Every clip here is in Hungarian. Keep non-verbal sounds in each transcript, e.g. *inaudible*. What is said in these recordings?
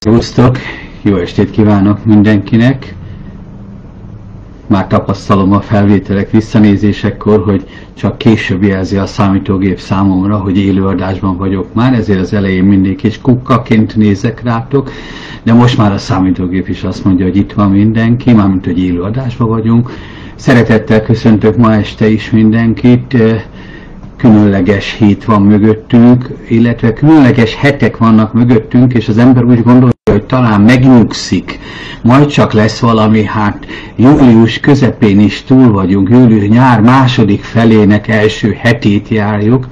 Szerusztok! Jó estét kívánok mindenkinek! Már tapasztalom a felvételek visszanézésekkor, hogy csak később jelzi a számítógép számomra, hogy élőadásban vagyok már, ezért az elején mindig kis kukkaként nézek rátok, de most már a számítógép is azt mondja, hogy itt van mindenki, mármint hogy élőadásban vagyunk. Szeretettel köszöntök ma este is mindenkit különleges hét van mögöttünk, illetve különleges hetek vannak mögöttünk, és az ember úgy gondolja, hogy talán megnyugszik, majd csak lesz valami, hát július közepén is túl vagyunk, július nyár második felének első hetét járjuk,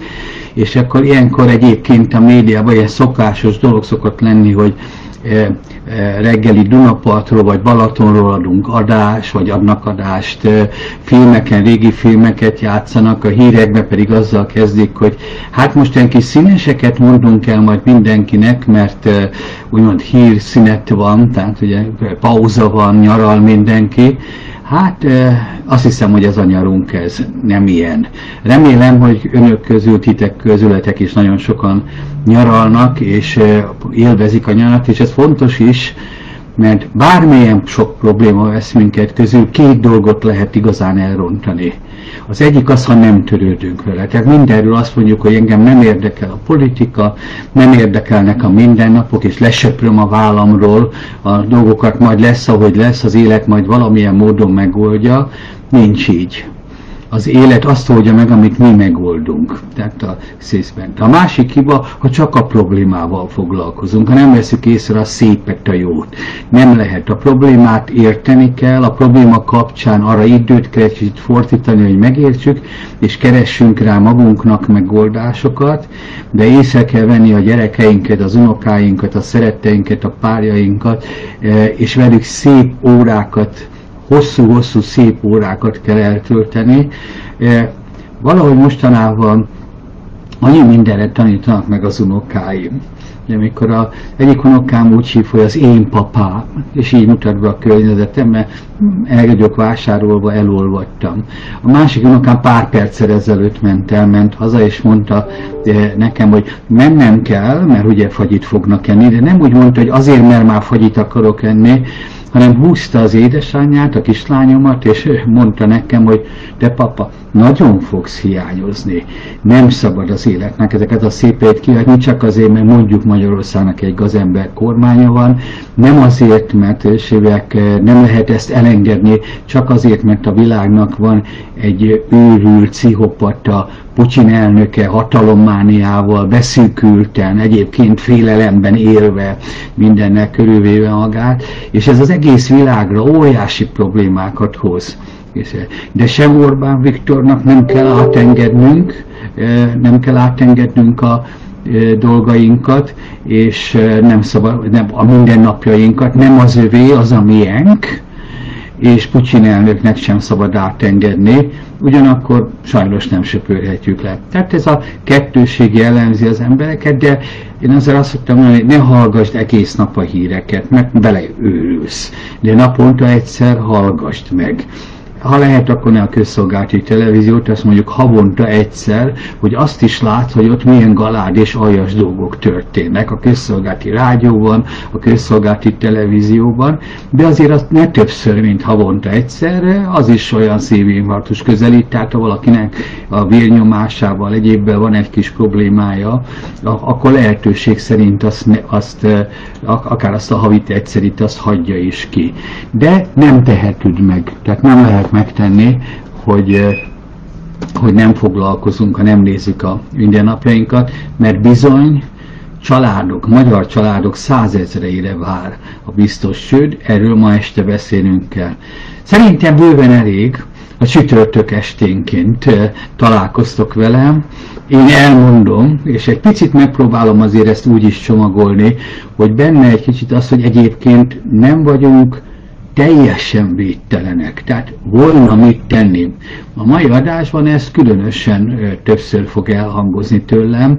és akkor ilyenkor egyébként a médiában ilyen szokásos dolog szokott lenni, hogy reggeli Dunapartról vagy Balatonról adunk adás, vagy adnak adást, filmeken, régi filmeket játszanak, a hírekbe pedig azzal kezdik, hogy hát most ilyen kis színeseket mondunk el majd mindenkinek, mert úgymond hírszünet van, tehát ugye pauza van, nyaral mindenki, Hát azt hiszem, hogy ez a nyarunk ez nem ilyen. Remélem, hogy önök közül, titek közületek is nagyon sokan nyaralnak, és élvezik a nyarat, és ez fontos is, mert bármilyen sok probléma vesz minket közül, két dolgot lehet igazán elrontani. Az egyik az, ha nem törődünk vele. Tehát mindenről azt mondjuk, hogy engem nem érdekel a politika, nem érdekelnek a mindennapok, és lesöpröm a vállamról a dolgokat, majd lesz, ahogy lesz, az élet majd valamilyen módon megoldja. Nincs így az élet azt oldja meg, amit mi megoldunk. Tehát a szészben. A másik hiba, hogy csak a problémával foglalkozunk, ha nem veszük észre a szépet, a jót. Nem lehet. A problémát érteni kell, a probléma kapcsán arra időt kell kicsit fordítani, hogy megértsük, és keressünk rá magunknak megoldásokat, de észre kell venni a gyerekeinket, az unokáinkat, a szeretteinket, a párjainkat, eh, és velük szép órákat hosszú-hosszú szép órákat kell eltölteni. E, valahogy mostanában annyi mindenre tanítanak meg az unokáim. Amikor a egyik unokám úgy hív, hogy az én papám, és így mutat be a környezetembe, elgyök vásárolva, elolvadtam. A másik unokám pár perccel ezelőtt ment el, ment haza, és mondta e, nekem, hogy mennem kell, mert ugye fagyit fognak enni, de nem úgy mondta, hogy azért, mert már fagyit akarok enni, hanem húzta az édesanyját, a kislányomat, és mondta nekem, hogy de papa, nagyon fogsz hiányozni. Nem szabad az életnek ezeket a szépét kiadni, csak azért, mert mondjuk Magyarországnak egy gazember kormánya van, nem azért, mert sévek, nem lehet ezt elengedni, csak azért, mert a világnak van egy őrült, pszichopata, Putyin elnöke hatalommániával, beszűkülten, egyébként félelemben élve, mindennek körülvéve magát, és ez az egész világra óriási problémákat hoz. De sem Orbán Viktornak nem kell átengednünk, nem kell átengednünk a dolgainkat, és nem szabad, nem, a mindennapjainkat, nem az övé, az a miénk, és Putyin elnöknek sem szabad átengedni, ugyanakkor sajnos nem söpörhetjük le. Tehát ez a kettőség jellemzi az embereket, de én azért azt szoktam mondani, hogy ne hallgassd egész nap a híreket, mert beleőrülsz. De naponta egyszer hallgassd meg ha lehet, akkor ne a közszolgálati televíziót, azt mondjuk havonta egyszer, hogy azt is lát, hogy ott milyen galád és aljas dolgok történnek a közszolgálati rádióban, a közszolgálati televízióban, de azért azt ne többször, mint havonta egyszerre, az is olyan szívinfarktus közelít, tehát ha valakinek a vérnyomásával, egyébben van egy kis problémája, akkor lehetőség szerint azt, azt akár azt a havit egyszerít, azt hagyja is ki. De nem teheted meg, tehát nem lehet megtenni, hogy hogy nem foglalkozunk, ha nem nézzük a mindennapjainkat, mert bizony családok, magyar családok százezreire vár a biztos sőd, erről ma este beszélünk kell. Szerintem bőven elég, a csütörtök esténként találkoztok velem, én elmondom, és egy picit megpróbálom azért ezt úgy is csomagolni, hogy benne egy kicsit az, hogy egyébként nem vagyunk teljesen védtelenek. Tehát volna mit tenni. A mai adásban ez különösen többször fog elhangozni tőlem,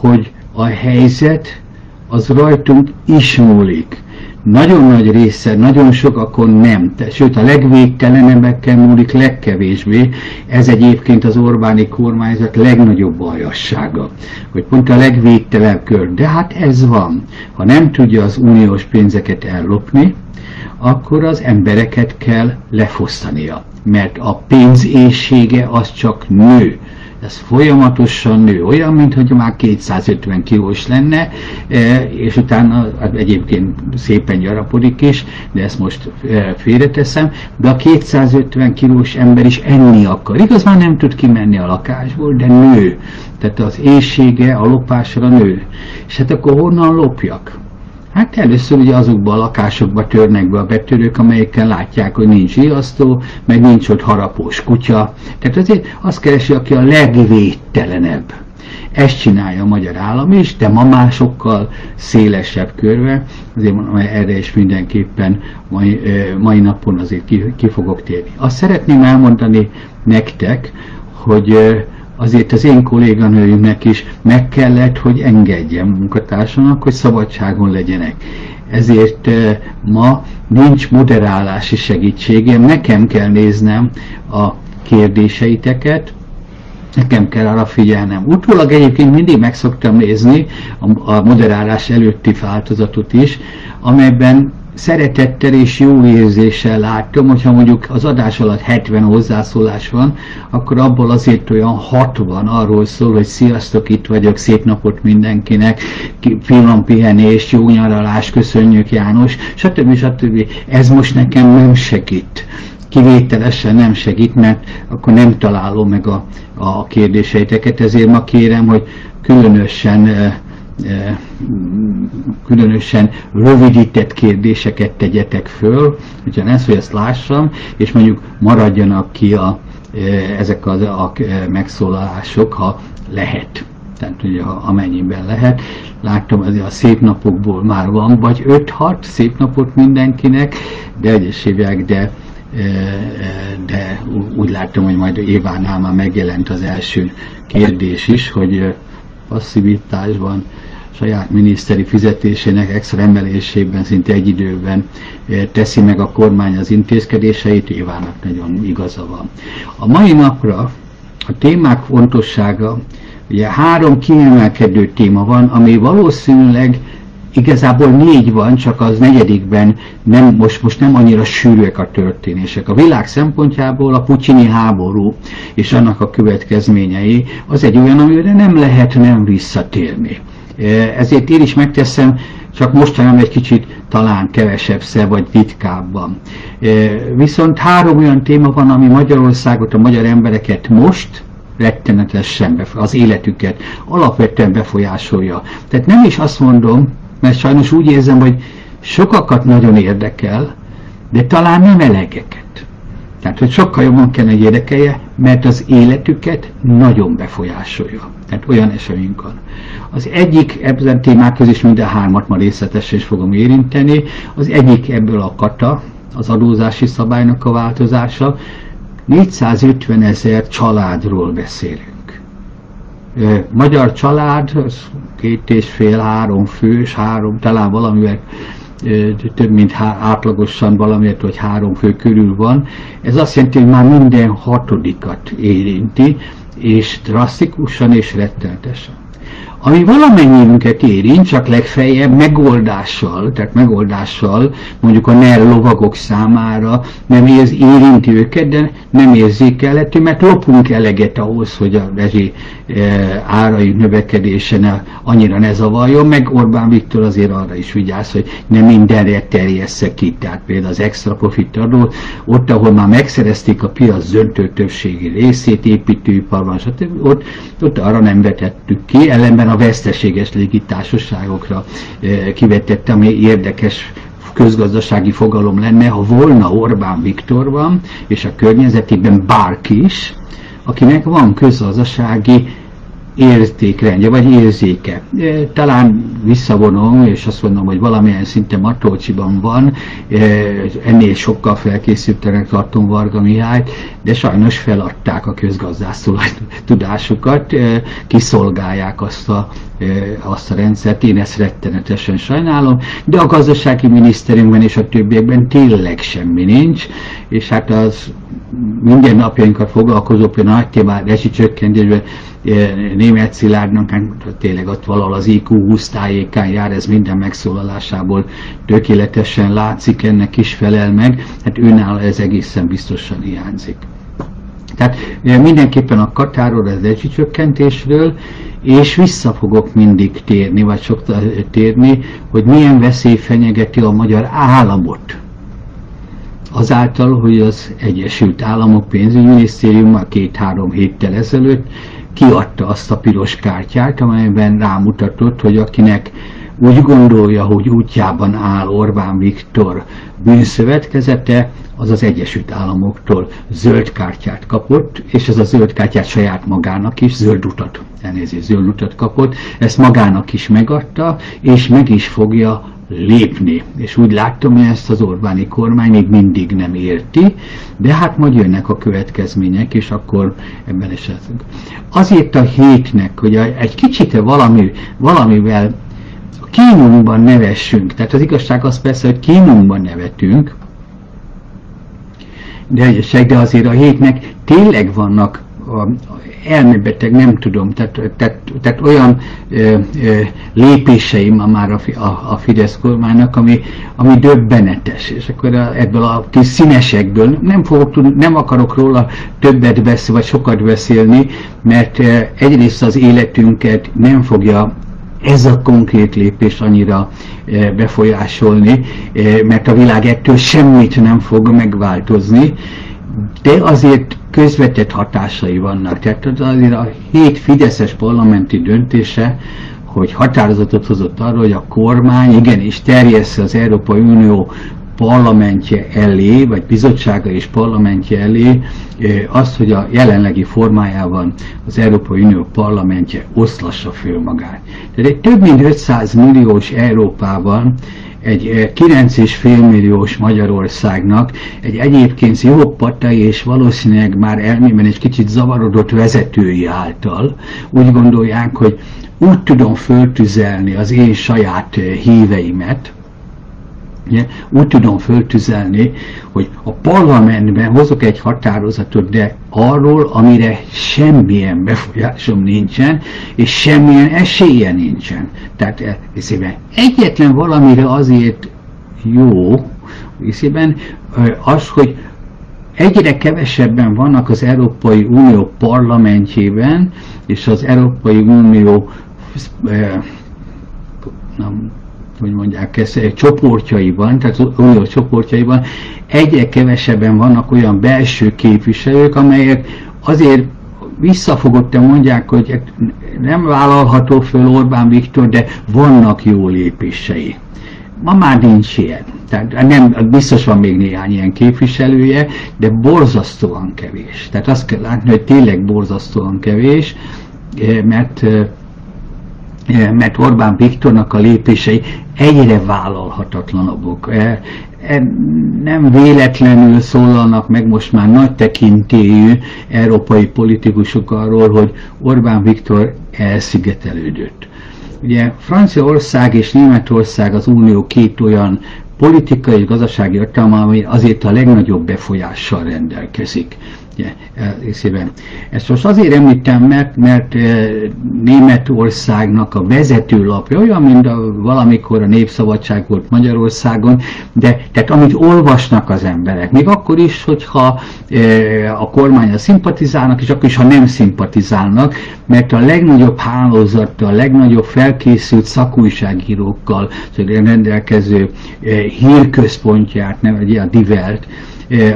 hogy a helyzet az rajtunk is múlik. nagyon nagy része, nagyon sokakon nem, sőt a legvégtelenebbekkel múlik legkevésbé. Ez egyébként az Orbáni kormányzat legnagyobb bajassága, hogy pont a legvégtelenebb kör. De hát ez van. Ha nem tudja az uniós pénzeket ellopni, akkor az embereket kell lefosztania, mert a pénzészsége az csak nő ez folyamatosan nő, olyan, mintha már 250 kilós lenne, e, és utána hát egyébként szépen gyarapodik is, de ezt most e, félreteszem, de a 250 kilós ember is enni akar. Igaz, már nem tud kimenni a lakásból, de nő. Tehát az éjsége a lopásra nő. És hát akkor honnan lopjak? Hát először ugye azokban a lakásokba törnek be a betörők, amelyekkel látják, hogy nincs riasztó, meg nincs ott harapós kutya. Tehát azért azt keresi, aki a legvédtelenebb. Ezt csinálja a magyar állam is, de ma másokkal szélesebb körbe, azért mondom, erre is mindenképpen mai, mai napon azért ki, ki fogok térni. Azt szeretném elmondani nektek, hogy azért az én kolléganőimnek is meg kellett, hogy engedjem munkatársanak, hogy szabadságon legyenek. Ezért ma nincs moderálási segítségem, nekem kell néznem a kérdéseiteket, nekem kell arra figyelnem. Utólag egyébként mindig meg szoktam nézni a, a moderálás előtti változatot is, amelyben szeretettel és jó érzéssel látom, hogyha mondjuk az adás alatt 70 hozzászólás van, akkor abból azért olyan 60 arról szól, hogy sziasztok, itt vagyok, szép napot mindenkinek, finom pihenés, jó nyaralás, köszönjük János, stb. stb. Ez most nekem nem segít kivételesen nem segít, mert akkor nem találom meg a, a kérdéseiteket, ezért ma kérem, hogy különösen különösen rövidített kérdéseket tegyetek föl, hogyha ezt, hogy ezt lássam, és mondjuk maradjanak ki a, ezek az, a megszólalások, ha lehet. Tehát ugye, amennyiben lehet. Láttam, hogy a szép napokból már van, vagy 5-6 szép napot mindenkinek, de egyesével, de de úgy láttam, hogy majd Évánál már megjelent az első kérdés is, hogy passzivitásban saját miniszteri fizetésének extra emelésében szinte egy időben eh, teszi meg a kormány az intézkedéseit, Évának nagyon igaza van. A mai napra a témák fontossága, ugye három kiemelkedő téma van, ami valószínűleg igazából négy van, csak az negyedikben nem, most, most nem annyira sűrűek a történések. A világ szempontjából a putyini háború és annak a következményei az egy olyan, amire nem lehet nem visszatérni. Ezért én is megteszem, csak mostanában egy kicsit talán kevesebb szer vagy ritkábban. Viszont három olyan téma van, ami Magyarországot, a magyar embereket most rettenetesen az életüket alapvetően befolyásolja. Tehát nem is azt mondom, mert sajnos úgy érzem, hogy sokakat nagyon érdekel, de talán nem elegeket. Tehát, hogy sokkal jobban kellene, érdekelje, mert az életüket nagyon befolyásolja. Tehát olyan eseményünk van. Az egyik ebből a témák közül is mind a hármat ma részletesen is fogom érinteni. Az egyik ebből a kata, az adózási szabálynak a változása. 450 ezer családról beszélünk. Magyar család, két és fél, három fős, három, talán valamivel több mint átlagosan valamiért, hogy három fő körül van. Ez azt jelenti, hogy már minden hatodikat érinti, és drasztikusan és rettenetesen ami valamennyiünket érint, csak legfeljebb megoldással, tehát megoldással mondjuk a NER lovagok számára nem érz, érinti őket, de nem érzékelhető, mert lopunk eleget ahhoz, hogy a rezsi e, árai növekedése ne, annyira ne zavarjon, meg Orbán Viktor azért arra is vigyáz, hogy nem mindenre terjessze ki, tehát például az extra profit adó, ott, ahol már megszerezték a piac döntő többségi részét, építőiparban, stb., ott, ott arra nem vetettük ki, ellenben a veszteséges légitársaságokra eh, kivetette, ami érdekes közgazdasági fogalom lenne, ha volna Orbán Viktor van, és a környezetében bárki is, akinek van közgazdasági értékrendje, vagy érzéke. Talán visszavonom, és azt mondom, hogy valamilyen szinte Matolcsiban van, ennél sokkal felkészültenek tartom Varga Mihályt, de sajnos feladták a közgazdász tudásukat, kiszolgálják azt a, azt a rendszert, én ezt rettenetesen sajnálom, de a gazdasági miniszterünkben és a többiekben tényleg semmi nincs, és hát az minden napjainkat foglalkozó például nagy témát rezsicsökkentésben német Szilárdnak, hát tényleg ott valahol az IQ 20 tájékán jár, ez minden megszólalásából tökéletesen látszik, ennek is felel meg, hát őnál ez egészen biztosan hiányzik. Tehát mindenképpen a katáról az rezsicsökkentésről, és vissza fogok mindig térni, vagy szokta térni, hogy milyen veszély fenyegeti a magyar államot azáltal, hogy az Egyesült Államok pénzügyminisztériuma két-három héttel ezelőtt kiadta azt a piros kártyát, amelyben rámutatott, hogy akinek úgy gondolja, hogy útjában áll Orbán Viktor bűnszövetkezete, az az Egyesült Államoktól zöld kártyát kapott, és ez a zöld kártyát saját magának is, zöld utat, elnézést, zöld utat kapott, ezt magának is megadta, és meg is fogja lépni. És úgy láttam, hogy ezt az Orbáni kormány még mindig nem érti, de hát majd jönnek a következmények, és akkor ebben esetleg. Azért a hétnek, hogy egy kicsit valami, valamivel kínunkban nevessünk, tehát az igazság az persze, hogy kínunkban nevetünk, de, de azért a hétnek tényleg vannak a, elmebeteg, nem tudom, tehát, tehát, tehát olyan ö, ö, lépéseim már a, a, a Fidesz kormánynak, ami, ami döbbenetes, és akkor a, ebből a kis színesekből nem, fogok tudni, nem akarok róla többet beszélni, vagy sokat beszélni, mert egyrészt az életünket nem fogja ez a konkrét lépés annyira befolyásolni, mert a világ ettől semmit nem fog megváltozni, de azért közvetett hatásai vannak. Tehát azért a hét Fideszes parlamenti döntése, hogy határozatot hozott arról, hogy a kormány igenis terjessze az Európai Unió parlamentje elé, vagy bizottsága és parlamentje elé azt, hogy a jelenlegi formájában az Európai Unió parlamentje oszlassa föl magát. Tehát egy több mint 500 milliós Európában egy 9,5 eh, milliós Magyarországnak egy egyébként jó patai és valószínűleg már elmében egy kicsit zavarodott vezetői által úgy gondolják, hogy úgy tudom föltüzelni az én saját eh, híveimet, Ugye, úgy tudom föltüzelni, hogy a parlamentben hozok egy határozatot, de arról, amire semmilyen befolyásom nincsen, és semmilyen esélye nincsen. Tehát hiszében egyetlen valamire azért jó, hiszében az, hogy egyre kevesebben vannak az Európai Unió parlamentjében, és az Európai Unió nem, hogy mondják ezt, csoportjaiban, tehát unió csoportjaiban egyre kevesebben vannak olyan belső képviselők, amelyek azért visszafogottan mondják, hogy nem vállalható föl Orbán Viktor, de vannak jó lépései. Ma már nincs ilyen. Tehát nem, biztos van még néhány ilyen képviselője, de borzasztóan kevés. Tehát azt kell látni, hogy tényleg borzasztóan kevés, eh, mert eh, mert Orbán Viktornak a lépései egyre vállalhatatlanabbak. Nem véletlenül szólalnak meg most már nagy tekintélyű európai politikusok arról, hogy Orbán Viktor elszigetelődött. Ugye Franciaország és Németország az Unió két olyan politikai és gazdasági hatalma, ami azért a legnagyobb befolyással rendelkezik részében. Ezt most azért említem, mert, mert Németországnak a vezetőlapja olyan, mint a, valamikor a Népszabadság volt Magyarországon, de tehát amit olvasnak az emberek, még akkor is, hogyha a kormánya szimpatizálnak, és akkor is, ha nem szimpatizálnak, mert a legnagyobb hálózattal, a legnagyobb felkészült szakújságírókkal rendelkező hírközpontját, nevezje a Divelt,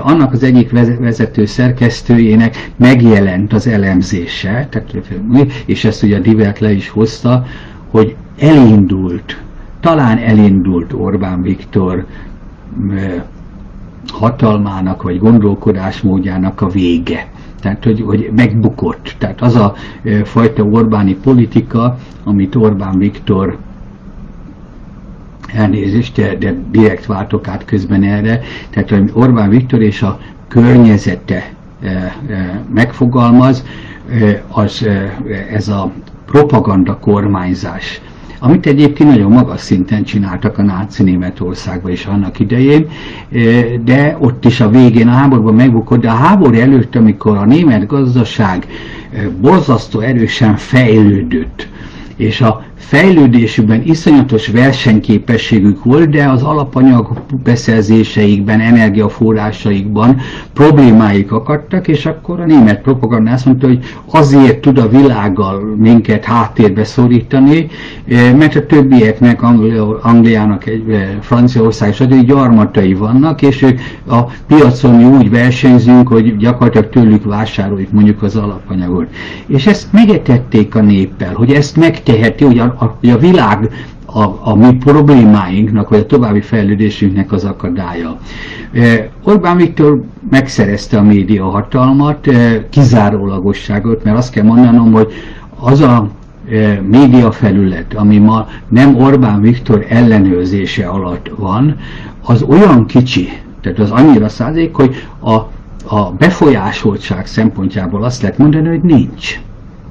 annak az egyik vezető szerkesztőjének megjelent az elemzése, tehát, és ezt ugye a Divert le is hozta, hogy elindult, talán elindult Orbán Viktor hatalmának vagy gondolkodásmódjának a vége. tehát hogy, hogy megbukott. Tehát az a fajta Orbáni politika, amit Orbán Viktor elnézést, de, de direkt váltok át közben erre, tehát hogy Orbán Viktor és a környezete e, e, megfogalmaz, e, az ez a propaganda kormányzás amit egyébként nagyon magas szinten csináltak a náci Németországban is annak idején, de ott is a végén a háborúban megbukott, de a háború előtt, amikor a német gazdaság borzasztó erősen fejlődött, és a fejlődésükben iszonyatos versenyképességük volt, de az alapanyag beszerzéseikben, energiaforrásaikban problémáik akadtak, és akkor a német propaganda azt mondta, hogy azért tud a világgal minket háttérbe szorítani, eh, mert a többieknek, Angliának, eh, Franciaország, stb. gyarmatai vannak, és ők a piacon úgy versenyzünk, hogy gyakorlatilag tőlük vásároljuk mondjuk az alapanyagot. És ezt megetették a néppel, hogy ezt megteheti, hogy a hogy a világ a, a mi problémáinknak, vagy a további fejlődésünknek az akadálya. Orbán Viktor megszerezte a média hatalmat, kizárólagosságot, mert azt kell mondanom, hogy az a média felület, ami ma nem Orbán Viktor ellenőrzése alatt van, az olyan kicsi, tehát az annyira százalék, hogy a, a befolyásoltság szempontjából azt lehet mondani, hogy nincs.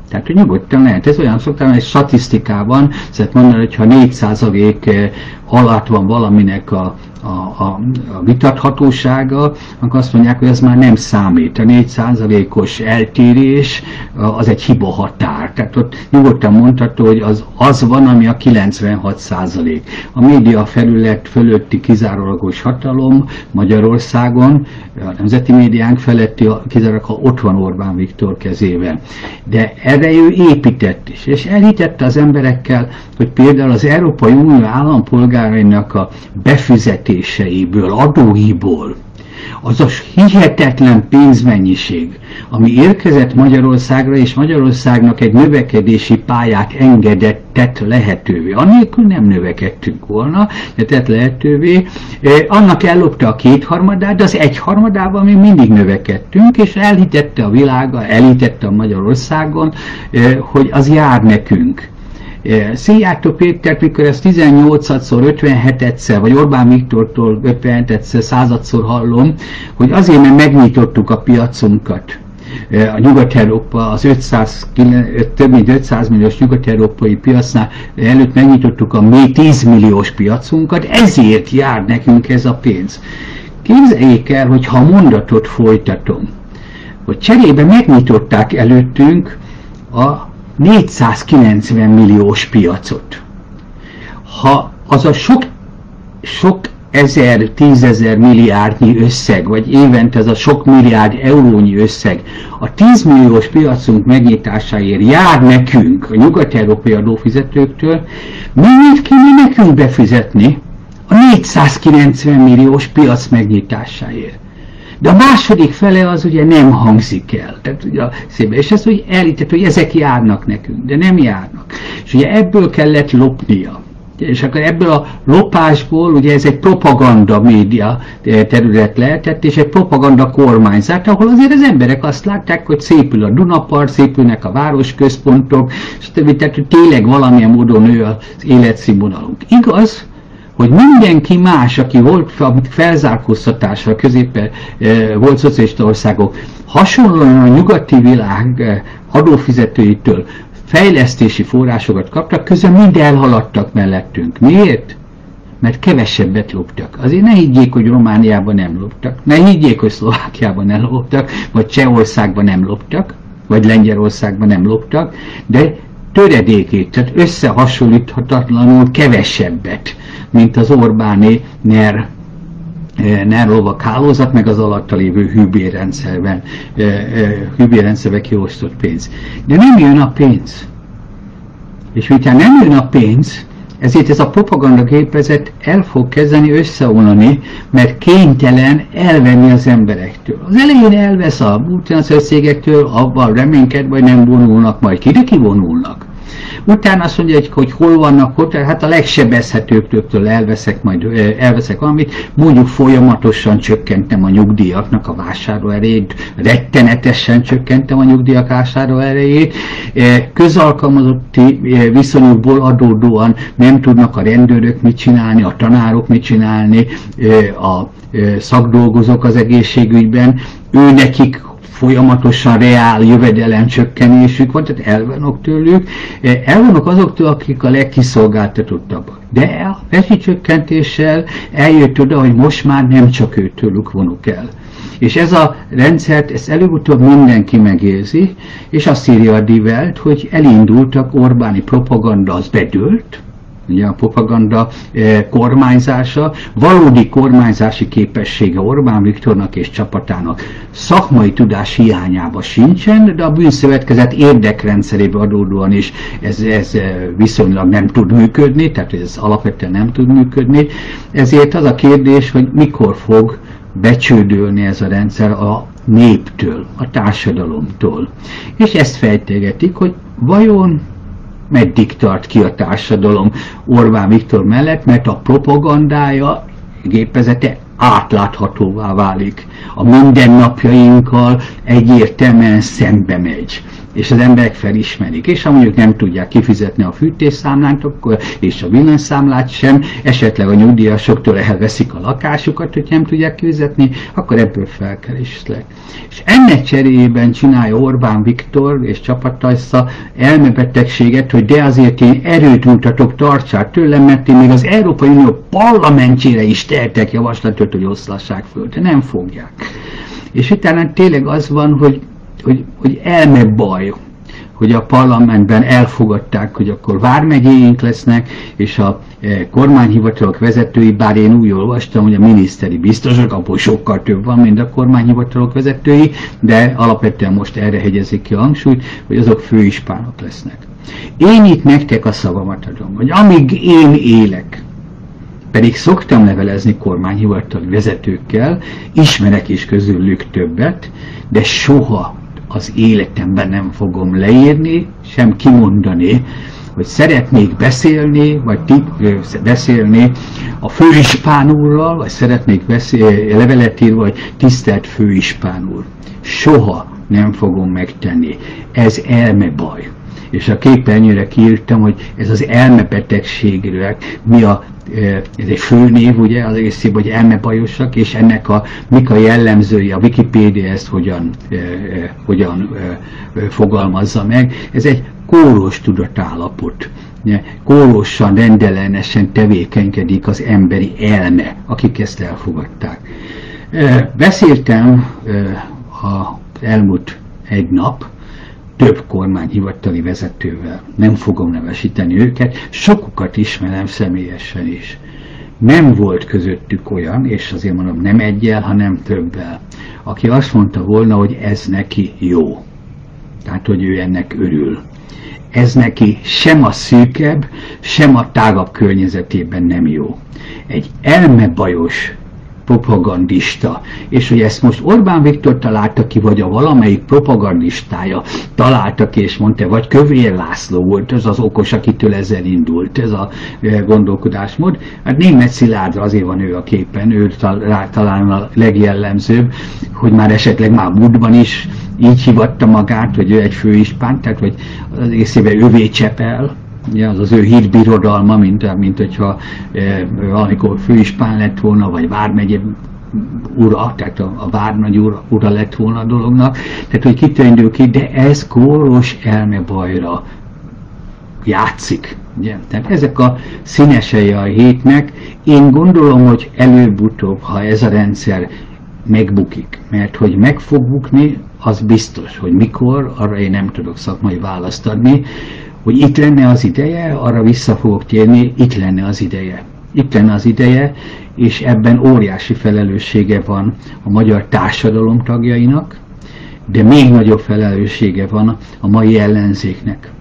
Tehát, hogy nyugodtan lehet. Ez olyan szoktam, egy statisztikában, szóval mondani, hogy ha 4% eh, alatt van valaminek a, a, a, a vitathatósága, akkor azt mondják, hogy ez már nem számít. A 4%-os eltérés az egy hiba határ. Tehát ott nyugodtan mondható, hogy az, az van, ami a 96%. A média felület fölötti kizárólagos hatalom Magyarországon, a nemzeti médiánk feletti kizárólag, ha ott van Orbán Viktor kezében. De erre ő épített is, és elhitette az emberekkel, hogy például az Európai Unió állampolgárainak a befizetés fizetéseiből, adóiból, az a hihetetlen pénzmennyiség, ami érkezett Magyarországra, és Magyarországnak egy növekedési pályát engedett, tett lehetővé. Annélkül nem növekedtünk volna, de tett lehetővé. Annak ellopta a kétharmadát, de az egyharmadával még mindig növekedtünk, és elhitette a világa, elhitette a Magyarországon, hogy az jár nekünk. Szijjártó Péter, mikor ezt 18-szor, 57-szer, vagy Orbán Viktortól 57-szer, századszor hallom, hogy azért, mert megnyitottuk a piacunkat. A Nyugat-Európa, az 500, több mint 500 milliós nyugat-európai piacnál előtt megnyitottuk a mi 10 milliós piacunkat, ezért jár nekünk ez a pénz. Képzeljék el, hogy ha a mondatot folytatom, hogy cserébe megnyitották előttünk a 490 milliós piacot. Ha az a sok, sok ezer, tízezer milliárdnyi összeg, vagy évente ez a sok milliárd eurónyi összeg, a 10 milliós piacunk megnyitásáért jár nekünk, a nyugat-európai adófizetőktől, mennyit kéne nekünk befizetni a 490 milliós piac megnyitásáért? De a második fele az ugye nem hangzik el. Tehát ugye szépen, és ezt úgy elített, hogy ezek járnak nekünk, de nem járnak. És ugye ebből kellett lopnia. És akkor ebből a lopásból, ugye ez egy propaganda média terület lehetett, és egy propaganda kormányzat, ahol azért az emberek azt látták, hogy szépül a Dunapart, szépülnek a városközpontok, stb. Tehát, hogy tényleg valamilyen módon nő az életszínvonalunk. Igaz, hogy mindenki más, aki volt felzárkóztatásra középen e, volt szocialista országok, hasonlóan a nyugati világ e, adófizetőitől fejlesztési forrásokat kaptak, közben mind elhaladtak mellettünk. Miért? Mert kevesebbet loptak. Azért ne higgyék, hogy Romániában nem loptak, ne higgyék, hogy Szlovákiában nem loptak, vagy Csehországban nem loptak, vagy Lengyelországban nem loptak, de töredékét, tehát összehasonlíthatatlanul kevesebbet mint az Orbáni NER eh, NER lovak hálózat, meg az alatta lévő hűbérrendszerben, eh, eh, hűbérrendszerben kiosztott pénz. De nem jön a pénz. És miután nem jön a pénz, ezért ez a propaganda gépezet el fog kezdeni összeomlani, mert kénytelen elvenni az emberektől. Az elején elvesz a multinacionális cégektől, abban reményked, vagy nem vonulnak, majd kire kivonulnak Utána azt mondja, hogy, hol vannak, hogy, hát a legsebezhetőktől elveszek majd elveszek valamit, mondjuk folyamatosan csökkentem a nyugdíjaknak a vásárlóerejét, rettenetesen csökkentem a nyugdíjak vásárlóerejét, közalkalmazotti viszonyokból adódóan nem tudnak a rendőrök mit csinálni, a tanárok mit csinálni, a szakdolgozók az egészségügyben, ő nekik folyamatosan reál jövedelem csökkenésük van, tehát elvanok tőlük, elvanok azoktól, akik a legkiszolgáltatottabbak. De a csökkentéssel eljött oda, hogy most már nem csak őtőlük vonuk el. És ez a rendszert, ezt előbb-utóbb mindenki megérzi, és azt írja a Divelt, hogy elindultak Orbáni propaganda, az bedőlt, ugye a propaganda eh, kormányzása, valódi kormányzási képessége Orbán Viktornak és csapatának szakmai tudás hiányába sincsen, de a bűnszövetkezet érdekrendszerébe adódóan is ez, ez eh, viszonylag nem tud működni, tehát ez alapvetően nem tud működni. Ezért az a kérdés, hogy mikor fog becsődölni ez a rendszer a néptől, a társadalomtól. És ezt fejtegetik, hogy vajon meddig tart ki a társadalom Orbán Viktor mellett, mert a propagandája gépezete átláthatóvá válik. A mindennapjainkkal egyértelműen szembe megy és az emberek felismerik, és ha mondjuk nem tudják kifizetni a fűtésszámlát, akkor, és a villanyszámlát sem, esetleg a nyugdíjasoktól elveszik a lakásukat, hogy nem tudják kifizetni, akkor ebből felkeresnek. És ennek cseréjében csinálja Orbán Viktor és csapatajsza elmebetegséget, hogy de azért én erőt mutatok, tartsák tőlem, mert én még az Európai Unió parlamentjére is tehetek javaslatot, hogy oszlassák föl, de nem fogják. És utána tényleg az van, hogy hogy, hogy elme baj, hogy a parlamentben elfogadták, hogy akkor vármegyéink lesznek, és a e, kormányhivatalok vezetői, bár én úgy olvastam, hogy a miniszteri biztosok, abból sokkal több van, mint a kormányhivatalok vezetői, de alapvetően most erre hegyezik ki a hangsúlyt, hogy azok főispánok lesznek. Én itt nektek a szavamat adom, hogy amíg én élek, pedig szoktam levelezni kormányhivatali vezetőkkel, ismerek is közülük többet, de soha az életemben nem fogom leírni, sem kimondani, hogy szeretnék beszélni, vagy tip, beszélni a főispán úrral, vagy szeretnék beszél, levelet írni, vagy tisztelt főispán úr. Soha nem fogom megtenni. Ez elmebaj. És a képernyőre kiírtam, hogy ez az elmebetegségről, mi a ez egy főnév, ugye, az egész hogy elmebajosak, és ennek a, mik a jellemzői, a Wikipédia ezt hogyan, hogyan fogalmazza meg. Ez egy kóros tudatállapot. Kórosan, rendellenesen tevékenykedik az emberi elme, akik ezt elfogadták. Beszéltem az elmúlt egy nap több kormányhivatali vezetővel, nem fogom nevesíteni őket, sokukat ismerem személyesen is. Nem volt közöttük olyan, és azért mondom nem egyel, hanem többel, aki azt mondta volna, hogy ez neki jó. Tehát, hogy ő ennek örül. Ez neki sem a szűkebb, sem a tágabb környezetében nem jó. Egy elmebajos propagandista. És hogy ezt most Orbán Viktor találta ki, vagy a valamelyik propagandistája találta ki, és mondta, vagy Kövér László volt az az okos, akitől ezzel indult ez a e, gondolkodásmód. Hát német Szilárdra azért van ő a képen, ő rá talán a legjellemzőbb, hogy már esetleg már múltban is így hivatta magát, hogy ő egy főispán, tehát hogy az egészében ővé csepel, Ja, az az ő hírbirodalma, mint, mint hogyha e, valamikor főispán lett volna, vagy vármegye ura, tehát a, a várnagy ura, ura lett volna a dolognak, tehát hogy kitörendül ki, de ez kóros elmebajra játszik. Ugye? Tehát ezek a színesei a hétnek. Én gondolom, hogy előbb-utóbb, ha ez a rendszer megbukik, mert hogy meg fog bukni, az biztos, hogy mikor, arra én nem tudok szakmai választ adni, hogy itt lenne az ideje, arra vissza fogok térni, itt lenne az ideje. Itt lenne az ideje, és ebben óriási felelőssége van a magyar társadalom tagjainak, de még nagyobb felelőssége van a mai ellenzéknek.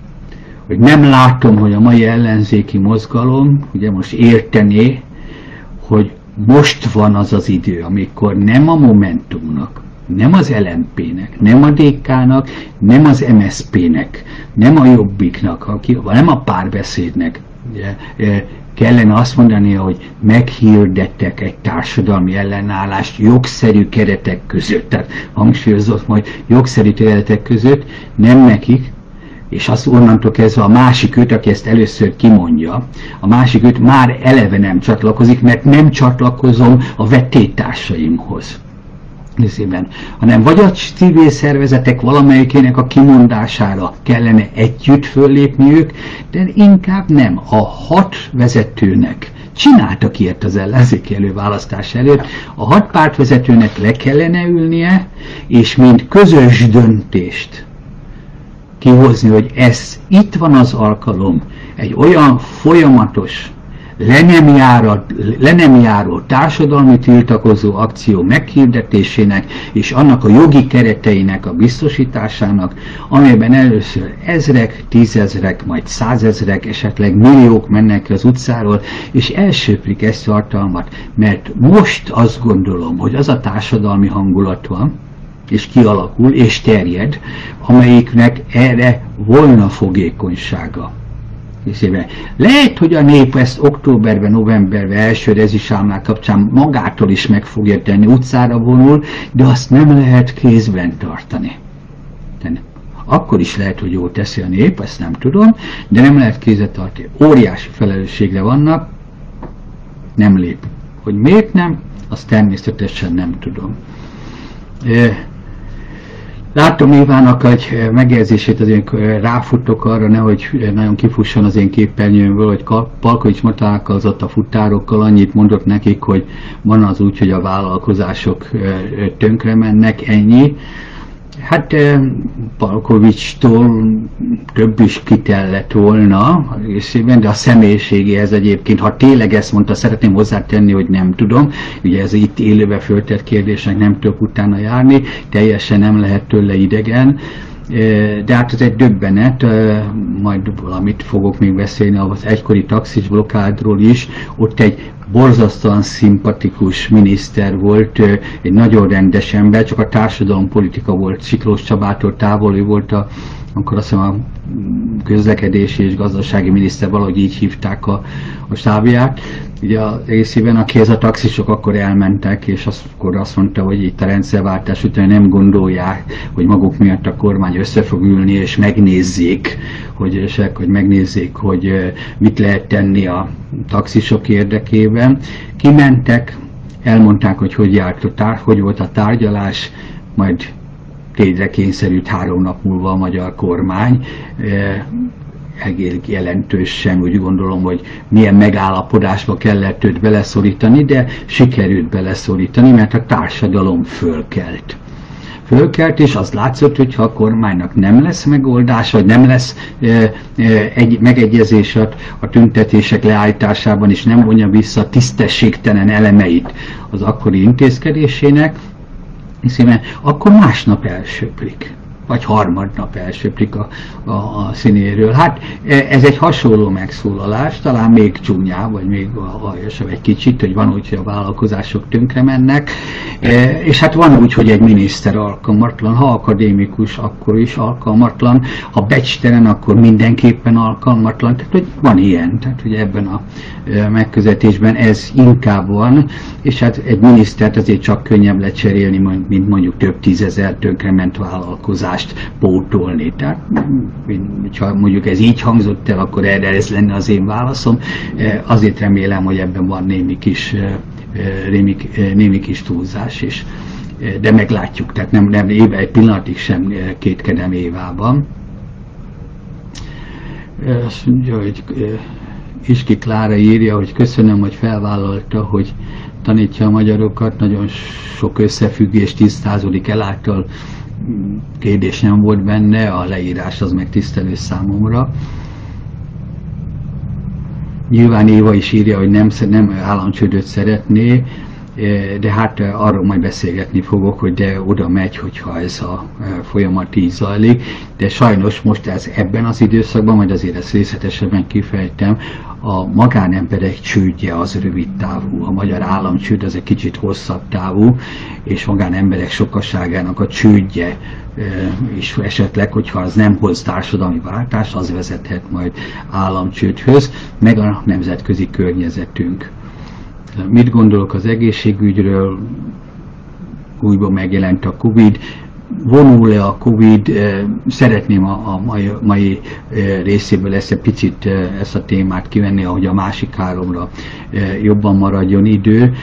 Hogy nem látom, hogy a mai ellenzéki mozgalom, ugye most értené, hogy most van az az idő, amikor nem a Momentumnak, nem az LMP-nek, nem a DK-nak, nem az MSZP-nek, nem a Jobbiknak, nem a párbeszédnek kellene azt mondani, hogy meghirdettek egy társadalmi ellenállást jogszerű keretek között. Tehát hangsúlyozott majd jogszerű keretek között, nem nekik, és az onnantól kezdve a másik őt, aki ezt először kimondja, a másik őt már eleve nem csatlakozik, mert nem csatlakozom a vetétársaimhoz részében, hanem vagy a civil szervezetek valamelyikének a kimondására kellene együtt föllépniük, de inkább nem. A hat vezetőnek. Csináltak ilyet az ellenzéki előválasztás előtt, a hat pártvezetőnek le kellene ülnie, és mint közös döntést kihozni, hogy ez itt van az alkalom, egy olyan folyamatos le nem, járó, társadalmi tiltakozó akció meghirdetésének és annak a jogi kereteinek a biztosításának, amelyben először ezrek, tízezrek, majd százezrek, esetleg milliók mennek az utcáról, és elsöprik ezt tartalmat, mert most azt gondolom, hogy az a társadalmi hangulat van, és kialakul, és terjed, amelyiknek erre volna fogékonysága részében. Lehet, hogy a nép ezt októberben, novemberben első rezisámlák kapcsán magától is meg fogja tenni, utcára vonul, de azt nem lehet kézben tartani. Akkor is lehet, hogy jól teszi a nép, ezt nem tudom, de nem lehet kézet tartani. Óriási felelősségre vannak, nem lép. Hogy miért nem, azt természetesen nem tudom. Látom Évának egy megjegyzését, azért ráfutok arra, nehogy eh, nagyon kifusson az én képernyőmből, hogy Palkovics ma találkozott a futárokkal, annyit mondott nekik, hogy van az úgy, hogy a vállalkozások tönkre mennek, ennyi. Hát Palkovicstól több is kitellett volna részében, de a személyiségéhez egyébként, ha tényleg ezt mondta, szeretném hozzátenni, hogy nem tudom, ugye ez itt élőbe föltett kérdésnek nem tudok utána járni, teljesen nem lehet tőle idegen, de hát ez egy döbbenet, majd valamit fogok még beszélni az egykori taxis blokádról is, ott egy borzasztóan szimpatikus miniszter volt, egy nagyon rendes ember, csak a társadalompolitika volt. Siklós Csabától távol, ő volt a akkor azt hiszem a közlekedési és gazdasági miniszter valahogy így hívták a, a stábját. Ugye a részében, akihez a taxisok akkor elmentek, és azt, akkor azt mondta, hogy itt a rendszerváltás után nem gondolják, hogy maguk miatt a kormány össze fog ülni, és megnézzék, hogy, és hogy megnézzék, hogy mit lehet tenni a taxisok érdekében. Kimentek, elmondták, hogy hogy, járt a tár, hogy volt a tárgyalás, majd tédre kényszerült három nap múlva a magyar kormány. Egész jelentősen úgy gondolom, hogy milyen megállapodásba kellett őt beleszorítani, de sikerült beleszorítani, mert a társadalom fölkelt fölkelt, és az látszott, hogy ha a kormánynak nem lesz megoldás, vagy nem lesz e, e, egy megegyezés a, tüntetések leállításában, és nem vonja vissza tisztességtelen elemeit az akkori intézkedésének, akkor másnap elsöplik vagy harmadnap elsöplik a, a, a színéről. Hát e, ez egy hasonló megszólalás, talán még csúnyább, vagy még aljasabb egy kicsit, hogy van úgy, hogy a vállalkozások tönkre mennek, e, és hát van úgy, hogy egy miniszter alkalmatlan, ha akadémikus, akkor is alkalmatlan, ha becstelen, akkor mindenképpen alkalmatlan, tehát hogy van ilyen, tehát hogy ebben a e, megközelítésben ez inkább van, és hát egy minisztert azért csak könnyebb lecserélni, mint mondjuk több tízezer tönkrement vállalkozás mást pótolni. Tehát, ha mondjuk ez így hangzott el, akkor erre ez lenne az én válaszom. E, azért remélem, hogy ebben van némi kis, e, e, némi, némi kis túlzás is. De meglátjuk, tehát nem, nem éve, egy pillanatig sem kétkedem Évában. Azt mondja, hogy Iski Klára írja, hogy köszönöm, hogy felvállalta, hogy tanítja a magyarokat, nagyon sok összefüggés tisztázódik el által kérdés nem volt benne, a leírás az megtisztelő számomra. Nyilván Éva is írja, hogy nem, nem államcsődöt szeretné, de hát arról majd beszélgetni fogok, hogy de oda megy, hogyha ez a folyamat így zajlik, de sajnos most ez ebben az időszakban, majd azért ezt részletesebben kifejtem, a magánemberek csődje az rövid távú, a magyar államcsőd az egy kicsit hosszabb távú, és magánemberek sokaságának a csődje és esetleg, hogyha az nem hoz társadalmi váltást, az vezethet majd államcsődhöz, meg a nemzetközi környezetünk. Mit gondolok az egészségügyről? Újban megjelent a Covid, vonul-e a Covid, szeretném a, mai, mai részéből ezt egy picit ezt a témát kivenni, ahogy a másik háromra jobban maradjon idő.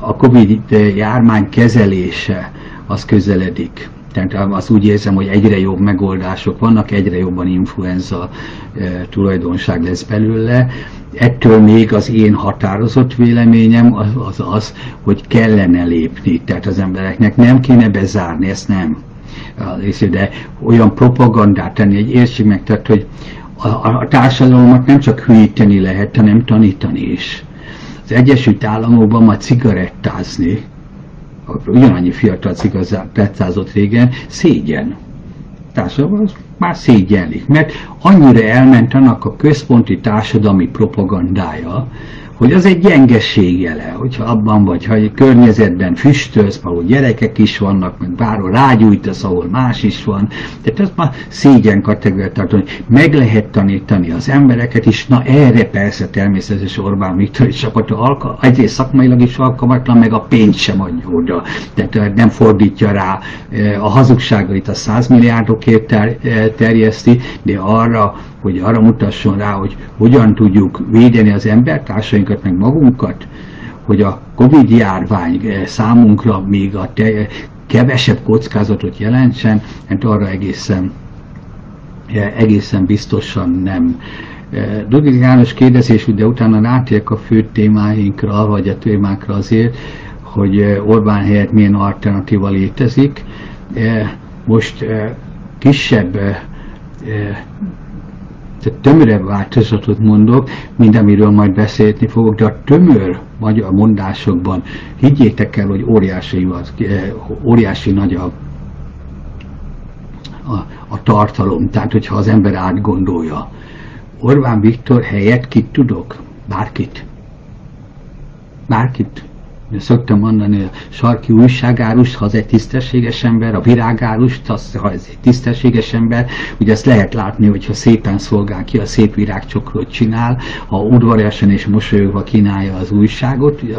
A Covid jármány kezelése az közeledik. Tehát azt úgy érzem, hogy egyre jobb megoldások vannak, egyre jobban influenza tulajdonság lesz belőle. Ettől még az én határozott véleményem az az, az hogy kellene lépni. Tehát az embereknek nem kéne bezárni, ezt nem. De olyan propagandát tenni, egy értség meg, tehát, hogy a, a társadalmat nem csak hülyíteni lehet, hanem tanítani is. Az Egyesült Államokban ma cigarettázni, ugyanannyi fiatal cigarettázott régen, szégyen. Társadalom már szégyellik, mert annyira elment annak a központi társadalmi propagandája, hogy az egy gyengeség jele, hogyha abban vagy, ha egy környezetben füstölsz, ahol gyerekek is vannak, meg bárhol rágyújtasz, ahol más is van, tehát ez már szégyen kategóriát tartani. Meg lehet tanítani az embereket is, na erre persze természetesen Orbán Viktor és csapata alka, egyrészt szakmailag is alkalmatlan, meg a pénzt sem adja oda. Tehát nem fordítja rá a hazugságait a százmilliárdokért ter, terjeszti, de arra, hogy arra mutasson rá, hogy hogyan tudjuk védeni az embertársainkat, meg magunkat, hogy a Covid járvány eh, számunkra még a te, kevesebb kockázatot jelentsen, hát arra egészen, eh, egészen biztosan nem. Eh, Dudlik János kérdezés, de utána rátérek a fő témáinkra, vagy a témákra azért, hogy Orbán helyett milyen alternatíva létezik. Most kisebb tömörebb változatot mondok, mint amiről majd beszélni fogok, de a tömör magyar mondásokban higgyétek el, hogy óriási, eh, óriási nagy a, a, a tartalom, tehát hogyha az ember átgondolja. Orbán Viktor helyett kit tudok? Bárkit. Bárkit szoktam mondani, a sarki újságárus, ha az egy tisztességes ember, a virágárus, az, ha ez egy tisztességes ember, ugye ezt lehet látni, hogyha szépen szolgál ki, a szép virágcsokrot csinál, ha udvariasan és mosolyogva kínálja az újságot, ugye,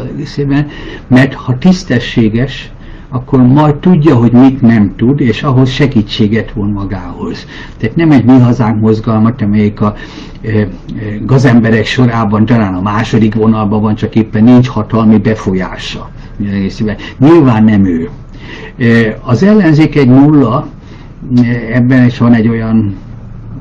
mert ha tisztességes, akkor majd tudja, hogy mit nem tud, és ahhoz segítséget von magához. Tehát nem egy mi hazánk mozgalmat, amelyik a e, e, gazemberek sorában talán a második vonalban van, csak éppen nincs hatalmi befolyása. Nyilván nem ő. E, az ellenzék egy nulla, ebben is van egy olyan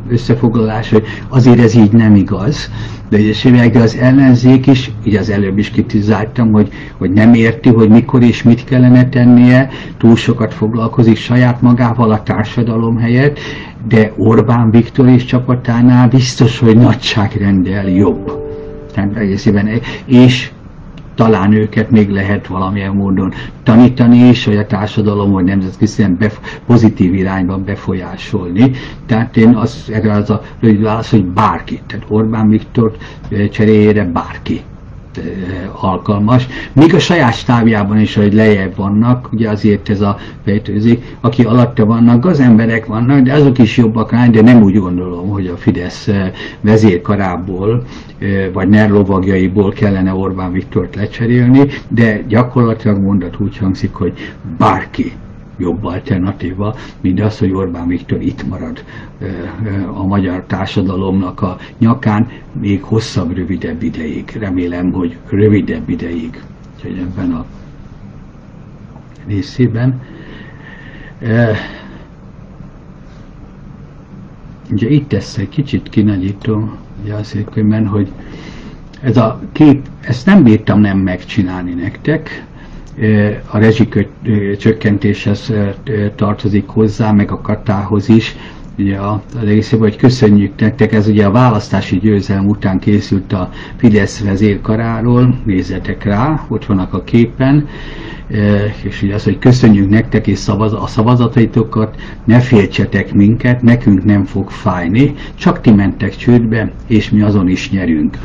összefoglalás, hogy azért ez így nem igaz, de egyességek az ellenzék is, így az előbb is kritizáltam, hogy, hogy nem érti, hogy mikor és mit kellene tennie, túl sokat foglalkozik saját magával a társadalom helyett, de Orbán Viktor és csapatánál biztos, hogy nagyságrendel jobb. Tehát egészében, és talán őket még lehet valamilyen módon tanítani is, hogy a társadalom vagy nemzetközi bef- pozitív irányban befolyásolni. Tehát én az, erre az a rövid válasz, hogy bárki, tehát Orbán Viktor eh, cseréjére bárki alkalmas, még a saját stábjában is, hogy lejjebb vannak, ugye azért ez a fejtőzik, aki alatta vannak, az emberek vannak, de azok is jobbak rány, de nem úgy gondolom, hogy a Fidesz vezérkarából, vagy nerlovagjaiból kellene Orbán Viktort lecserélni, de gyakorlatilag mondat úgy hangzik, hogy bárki jobb alternatíva, mint az, hogy Orbán Viktor itt marad a magyar társadalomnak a nyakán még hosszabb, rövidebb ideig. Remélem, hogy rövidebb ideig. Úgyhogy ebben a részében. Ugye itt ezt egy kicsit kinagyítom, ugye azért, hogy ez a kép, ezt nem bírtam nem megcsinálni nektek, a rezsicsökkentéshez tartozik hozzá, meg a katához is, ugye az egészében, hogy köszönjük nektek, ez ugye a választási győzelem után készült a Fidesz vezérkaráról, nézzetek rá, ott vannak a képen, és ugye az, hogy köszönjük nektek és szavaz, a szavazataitokat, ne féltsetek minket, nekünk nem fog fájni, csak ti mentek csődbe, és mi azon is nyerünk.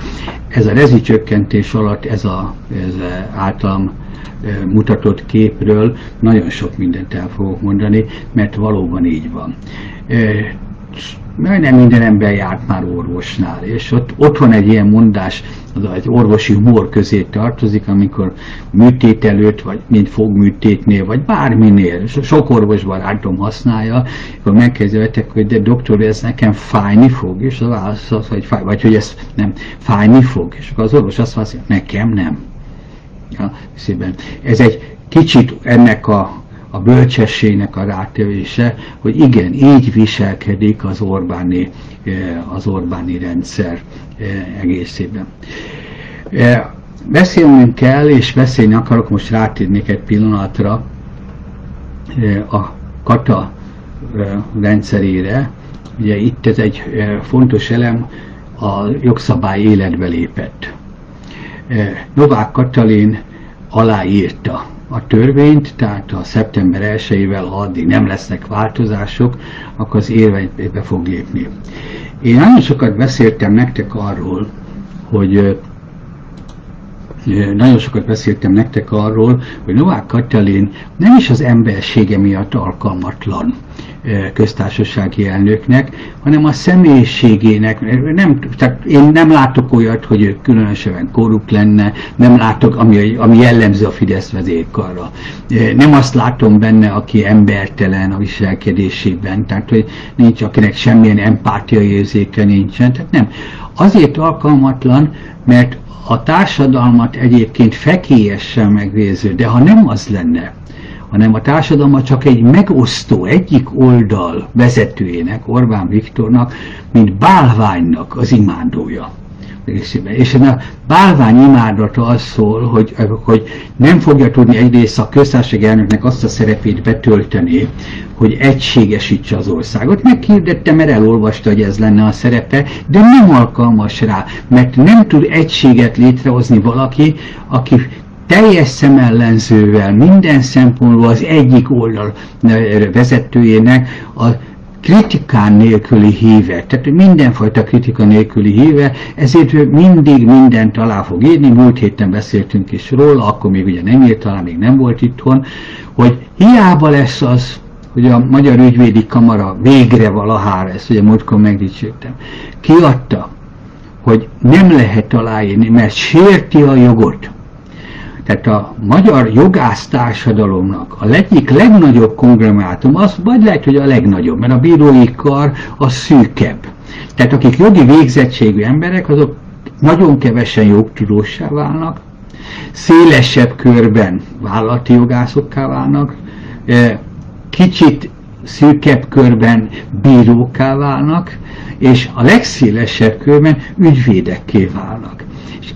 Ez a rezsicsökkentés alatt, ez, a, ez általam mutatott képről. Nagyon sok mindent el fogok mondani, mert valóban így van. Majdnem minden ember járt már orvosnál, és ott, ott van egy ilyen mondás, az egy orvosi humor közé tartozik, amikor műtét előtt, vagy mint fogműtétnél, vagy bárminél, sok orvos barátom használja, akkor megkezdődtek, hogy de doktor, ez nekem fájni fog, és az válasz az, hogy fáj, vagy hogy ez nem fájni fog, és akkor az orvos azt mondja, nekem nem. Ez egy kicsit ennek a a bölcsességnek a rátövése, hogy igen, így viselkedik az Orbáni, eh, az Orbáni rendszer eh, egészében. Eh, beszélnünk kell, és beszélni akarok, most rátérnék egy pillanatra a kata rendszerére. Ugye itt ez egy fontos elem, a jogszabály életbe lépett. Novák Katalin aláírta a törvényt, tehát a szeptember 1-ével, ha addig nem lesznek változások, akkor az érvénybe fog lépni. Én nagyon sokat beszéltem nektek arról, hogy nagyon sokat beszéltem nektek arról, hogy Novák Katalin nem is az embersége miatt alkalmatlan köztársasági elnöknek, hanem a személyiségének. Nem, tehát én nem látok olyat, hogy ő különösen korrupt lenne, nem látok, ami, ami jellemző a Fidesz vezérkarra. Nem azt látom benne, aki embertelen a viselkedésében, tehát hogy nincs, akinek semmilyen empátiai érzéke nincsen, tehát nem. Azért alkalmatlan, mert a társadalmat egyébként fekélyessel megvéző, de ha nem az lenne, hanem a társadalma csak egy megosztó egyik oldal vezetőjének, Orbán Viktornak, mint bálványnak az imádója. És a bálvány imádata az szól, hogy, hogy nem fogja tudni egyrészt a köztársaság elnöknek azt a szerepét betölteni, hogy egységesítse az országot. Meghirdette, mert elolvasta, hogy ez lenne a szerepe, de nem alkalmas rá, mert nem tud egységet létrehozni valaki, aki teljes szemellenzővel, minden szempontból az egyik oldal vezetőjének a kritikán nélküli híve, tehát mindenfajta kritika nélküli híve, ezért ő mindig mindent alá fog írni, múlt héten beszéltünk is róla, akkor még ugye nem írt talán még nem volt itthon, hogy hiába lesz az, hogy a Magyar Ügyvédi Kamara végre valahára, ezt ugye múltkor megdicsértem, kiadta, hogy nem lehet aláírni, mert sérti a jogot. Tehát a magyar jogász társadalomnak a egyik legnagyobb konglomerátum, az vagy lehet, hogy a legnagyobb, mert a bírói kar a szűkebb. Tehát akik jogi végzettségű emberek, azok nagyon kevesen jogtudósá válnak, szélesebb körben vállalati jogászokká válnak, kicsit szűkebb körben bíróká válnak, és a legszélesebb körben ügyvédekké válnak.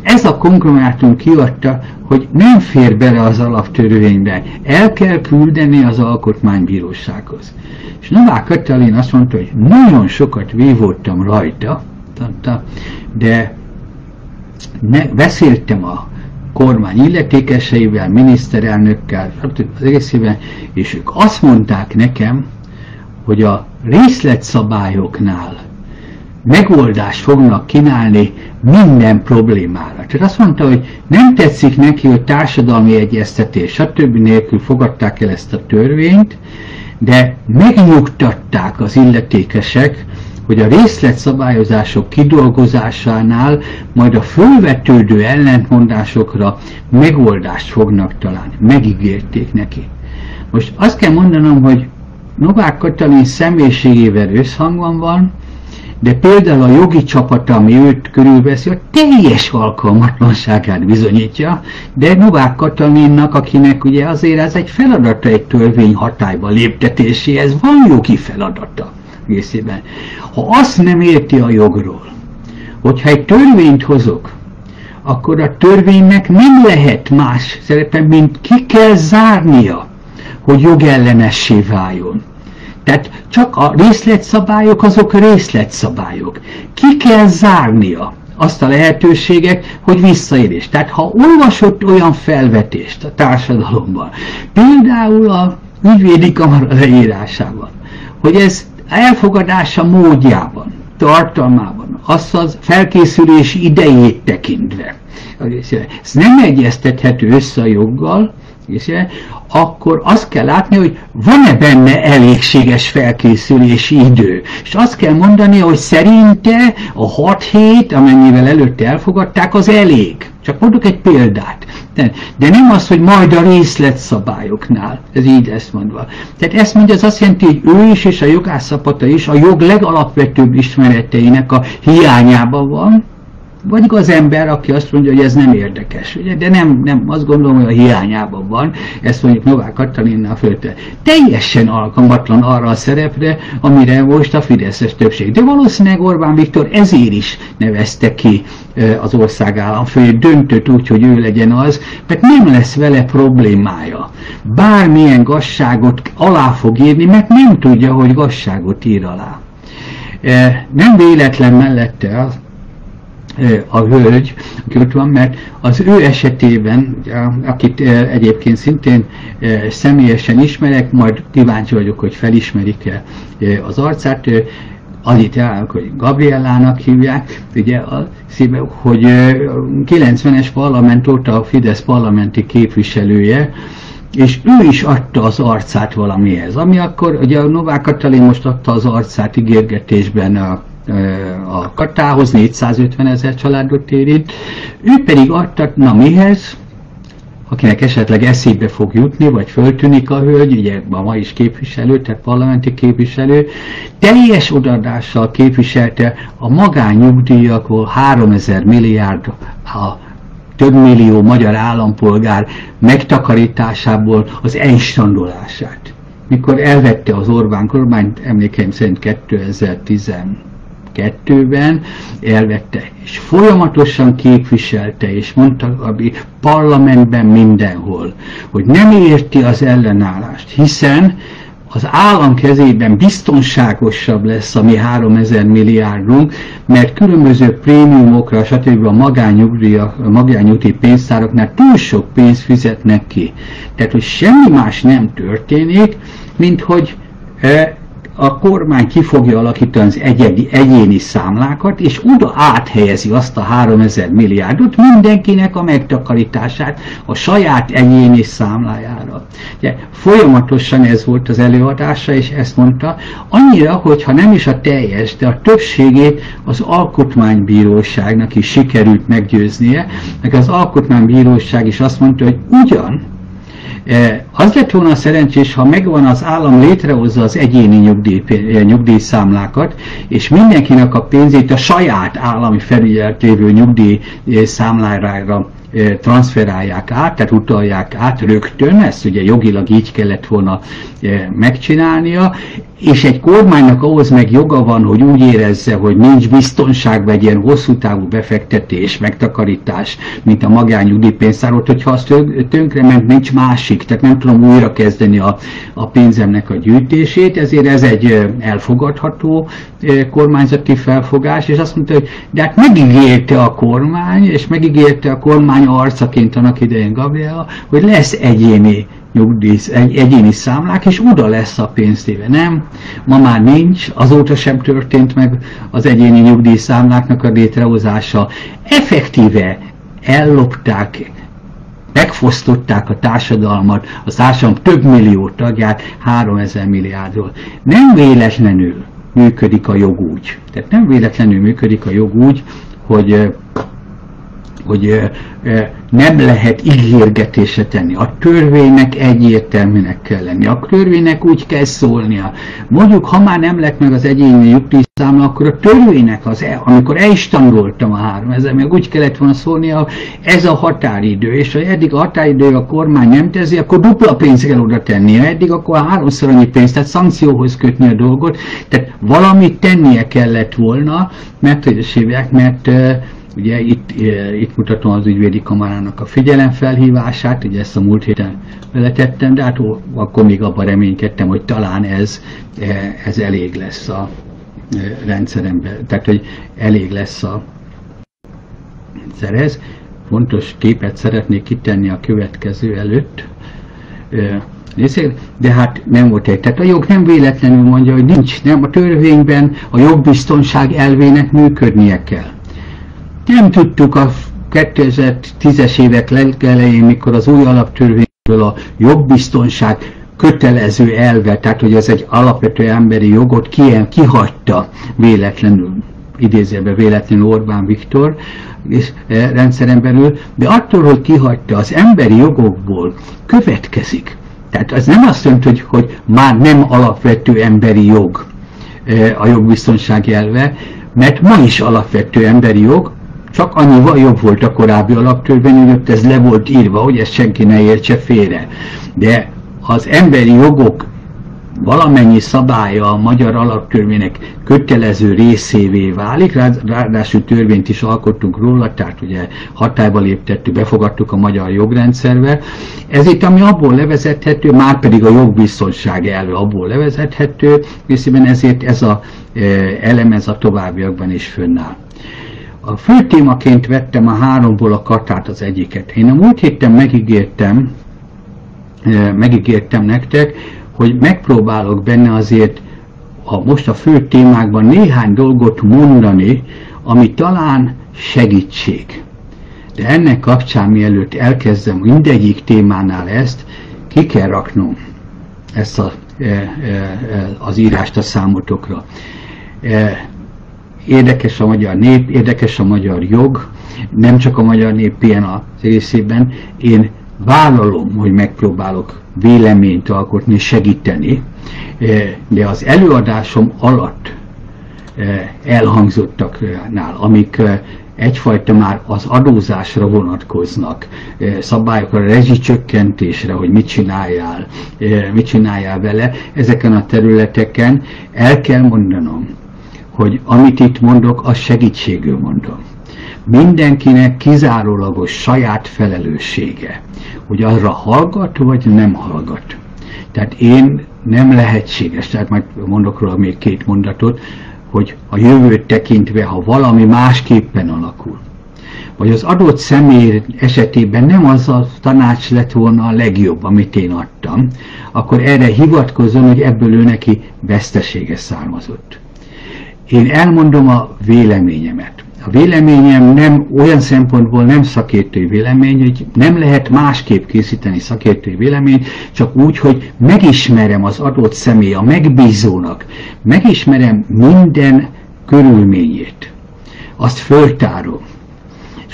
Ez a konglomerátum kiadta, hogy nem fér bele az alaptörvénybe, el kell küldeni az alkotmánybírósághoz. És Novák Katalin azt mondta, hogy nagyon sokat vívódtam rajta, de ne, beszéltem a kormány illetékeseivel, miniszterelnökkel, az egészében, és ők azt mondták nekem, hogy a részletszabályoknál megoldást fognak kínálni minden problémára. Tehát azt mondta, hogy nem tetszik neki, hogy társadalmi egyeztetés, stb. nélkül fogadták el ezt a törvényt, de megnyugtatták az illetékesek, hogy a részletszabályozások kidolgozásánál majd a fölvetődő ellentmondásokra megoldást fognak találni. Megígérték neki. Most azt kell mondanom, hogy Novák Katalin személyiségével összhangban van, de például a jogi csapata, ami őt körülveszi, a teljes alkalmatlanságát bizonyítja, de Novák Katalinnak, akinek ugye azért ez egy feladata egy törvény hatályba léptetéséhez, van jogi feladata részében. Ha azt nem érti a jogról, hogyha egy törvényt hozok, akkor a törvénynek nem lehet más szerepe, mint ki kell zárnia, hogy jogellenessé váljon. Tehát csak a részletszabályok azok részletszabályok. Ki kell zárnia azt a lehetőséget, hogy visszaérés. Tehát ha olvasott olyan felvetést a társadalomban, például a ügyvédi kamara leírásában, hogy ez elfogadása módjában, tartalmában, azt az felkészülés idejét tekintve, ez nem egyeztethető össze a joggal, akkor azt kell látni, hogy van-e benne elégséges felkészülési idő. És azt kell mondani, hogy szerinte a 6 hét, amennyivel előtte elfogadták, az elég. Csak mondok egy példát. De, nem az, hogy majd a részletszabályoknál. Ez így lesz mondva. Tehát ezt mondja, az azt jelenti, hogy ő is és a jogászapata is a jog legalapvetőbb ismereteinek a hiányában van, vagy az ember, aki azt mondja, hogy ez nem érdekes, ugye? de nem, nem, azt gondolom, hogy a hiányában van, ezt mondjuk Novák Katalinnál fölte. Teljesen alkalmatlan arra a szerepre, amire most a Fideszes többség. De valószínűleg Orbán Viktor ezért is nevezte ki az ország államfőjét, döntött úgy, hogy ő legyen az, mert nem lesz vele problémája. Bármilyen gazságot alá fog írni, mert nem tudja, hogy gazságot ír alá. Nem véletlen mellette a hölgy, aki ott van, mert az ő esetében, akit egyébként szintén személyesen ismerek, majd kíváncsi vagyok, hogy felismerik-e az arcát, annyit elárulok, hogy Gabriellának hívják, ugye, hogy 90-es parlament óta a Fidesz parlamenti képviselője, és ő is adta az arcát valamihez, ami akkor, ugye a Novák Katalin most adta az arcát ígérgetésben a a katához 450 ezer családot érint, ő pedig adta, na mihez, akinek esetleg eszébe fog jutni, vagy föltűnik a hölgy, ugye ma, ma is képviselő, tehát parlamenti képviselő, teljes odadással képviselte a magányugdíjakból 3000 milliárd a több millió magyar állampolgár megtakarításából az enstandolását. Mikor elvette az Orbán kormányt, emlékeim szerint 2010 2002-ben elvette, és folyamatosan képviselte, és mondta a parlamentben mindenhol, hogy nem érti az ellenállást, hiszen az állam kezében biztonságosabb lesz a mi 3000 milliárdunk, mert különböző prémiumokra, stb. a magányugdíj pénztáraknál túl sok pénzt fizetnek ki. Tehát, hogy semmi más nem történik, mint hogy e, a kormány ki fogja alakítani az egyedi, egyéni számlákat, és oda áthelyezi azt a 3000 milliárdot mindenkinek a megtakarítását a saját egyéni számlájára. Ugye, folyamatosan ez volt az előadása, és ezt mondta, annyira, hogyha nem is a teljes, de a többségét az alkotmánybíróságnak is sikerült meggyőznie, meg az alkotmánybíróság is azt mondta, hogy ugyan az lett volna szerencsés, ha megvan az állam létrehozza az egyéni nyugdíj, eh, nyugdíjszámlákat, és mindenkinek a pénzét a saját állami felügyelet lévő nyugdíj eh, transferálják át, tehát utalják át rögtön, ezt ugye jogilag így kellett volna megcsinálnia, és egy kormánynak ahhoz meg joga van, hogy úgy érezze, hogy nincs biztonság, vagy ilyen hosszú távú befektetés, megtakarítás, mint a magányugdíjpénztárot, hogyha az ment, nincs másik, tehát nem tudom újra kezdeni a, a pénzemnek a gyűjtését, ezért ez egy elfogadható kormányzati felfogás, és azt mondta, hogy de hát megígérte a kormány, és megígérte a kormány arcaként annak idején Gabriela, hogy lesz egyéni nyugdíj, egy, egyéni számlák, és oda lesz a pénztéve. Nem, ma már nincs, azóta sem történt meg az egyéni nyugdíjszámláknak a létrehozása. Effektíve ellopták, megfosztották a társadalmat, a társadalom több millió tagját 3000 milliárdról. Nem véletlenül működik a jog úgy. Tehát nem véletlenül működik a jog úgy, hogy hogy nem lehet ígérgetése tenni. A törvénynek egyértelműnek kell lenni. A törvénynek úgy kell szólnia. Mondjuk, ha már nem lett meg az egyéni nyugdíjszámla, akkor a törvénynek, az, e, amikor el is tanultam a három ezer, meg úgy kellett volna szólnia, ez a határidő, és ha eddig a határidő a kormány nem teszi, akkor dupla pénzt kell oda tennie, eddig akkor háromszor annyi pénzt, tehát szankcióhoz kötni a dolgot, tehát valamit tennie kellett volna, mert hogy mert Ugye itt, itt mutatom az ügyvédi kamarának a figyelemfelhívását, ugye ezt a múlt héten beletettem, de hát akkor még abban reménykedtem, hogy talán ez, ez elég lesz a rendszeremben, tehát hogy elég lesz a szerez. Fontos képet szeretnék kitenni a következő előtt. De hát nem volt egy. Tehát a jog nem véletlenül mondja, hogy nincs, nem a törvényben a jogbiztonság elvének működnie kell. Nem tudtuk a 2010-es évek legelején, mikor az új alaptörvényből a jogbiztonság kötelező elve, tehát hogy ez egy alapvető emberi jogot kihagyta véletlenül, idézőben véletlenül Orbán Viktor és e, rendszeren belül, de attól, hogy kihagyta az emberi jogokból, következik. Tehát az nem azt jelenti, hogy, hogy már nem alapvető emberi jog e, a jogbiztonság elve, mert ma is alapvető emberi jog, csak annyival jobb volt a korábbi alaptörvény, hogy ez le volt írva, hogy ezt senki ne értse félre. De az emberi jogok valamennyi szabálya a magyar alaptörvénynek kötelező részévé válik, ráadásul törvényt is alkottunk róla, tehát ugye hatályba léptettük, befogadtuk a magyar jogrendszerbe. Ez itt, ami abból levezethető, már pedig a jogbiztonság elve abból levezethető, részében ezért ez a e, elem, ez a továbbiakban is fönnáll. A fő témaként vettem a háromból a kartát az egyiket. Én a múlt héten megígértem, megígértem nektek, hogy megpróbálok benne azért a, most a fő témákban néhány dolgot mondani, ami talán segítség. De ennek kapcsán, mielőtt elkezdem mindegyik témánál ezt, ki kell raknom ezt a, az írást a számotokra. Érdekes a magyar nép, érdekes a magyar jog, nem csak a magyar nép ilyen a részében. Én vállalom, hogy megpróbálok véleményt alkotni, segíteni, eh, de az előadásom alatt eh, elhangzottaknál, amik eh, egyfajta már az adózásra vonatkoznak, szabályokra, rezsicsökkentésre, hogy mit csináljál, mit csináljál vele, ezeken a területeken el kell mondanom, hogy amit itt mondok, az segítségül mondom mindenkinek kizárólagos saját felelőssége, hogy arra hallgat, vagy nem hallgat. Tehát én nem lehetséges, tehát majd mondok róla még két mondatot, hogy a jövőt tekintve, ha valami másképpen alakul, vagy az adott személy esetében nem az a tanács lett volna a legjobb, amit én adtam, akkor erre hivatkozom, hogy ebből ő neki vesztesége származott. Én elmondom a véleményemet. A véleményem nem olyan szempontból nem szakértői vélemény, hogy nem lehet másképp készíteni szakértői véleményt, csak úgy, hogy megismerem az adott személy, a megbízónak, megismerem minden körülményét. Azt föltárom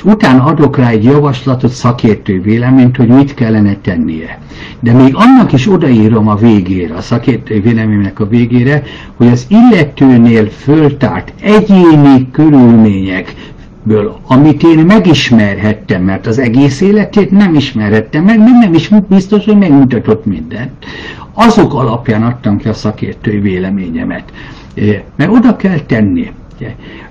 utána adok rá egy javaslatot, szakértő véleményt, hogy mit kellene tennie. De még annak is odaírom a végére, a szakértő véleménynek a végére, hogy az illetőnél föltárt egyéni körülmények, ből, amit én megismerhettem, mert az egész életét nem ismerhettem meg, nem, nem is biztos, hogy megmutatott mindent. Azok alapján adtam ki a szakértői véleményemet. Mert oda kell tenni.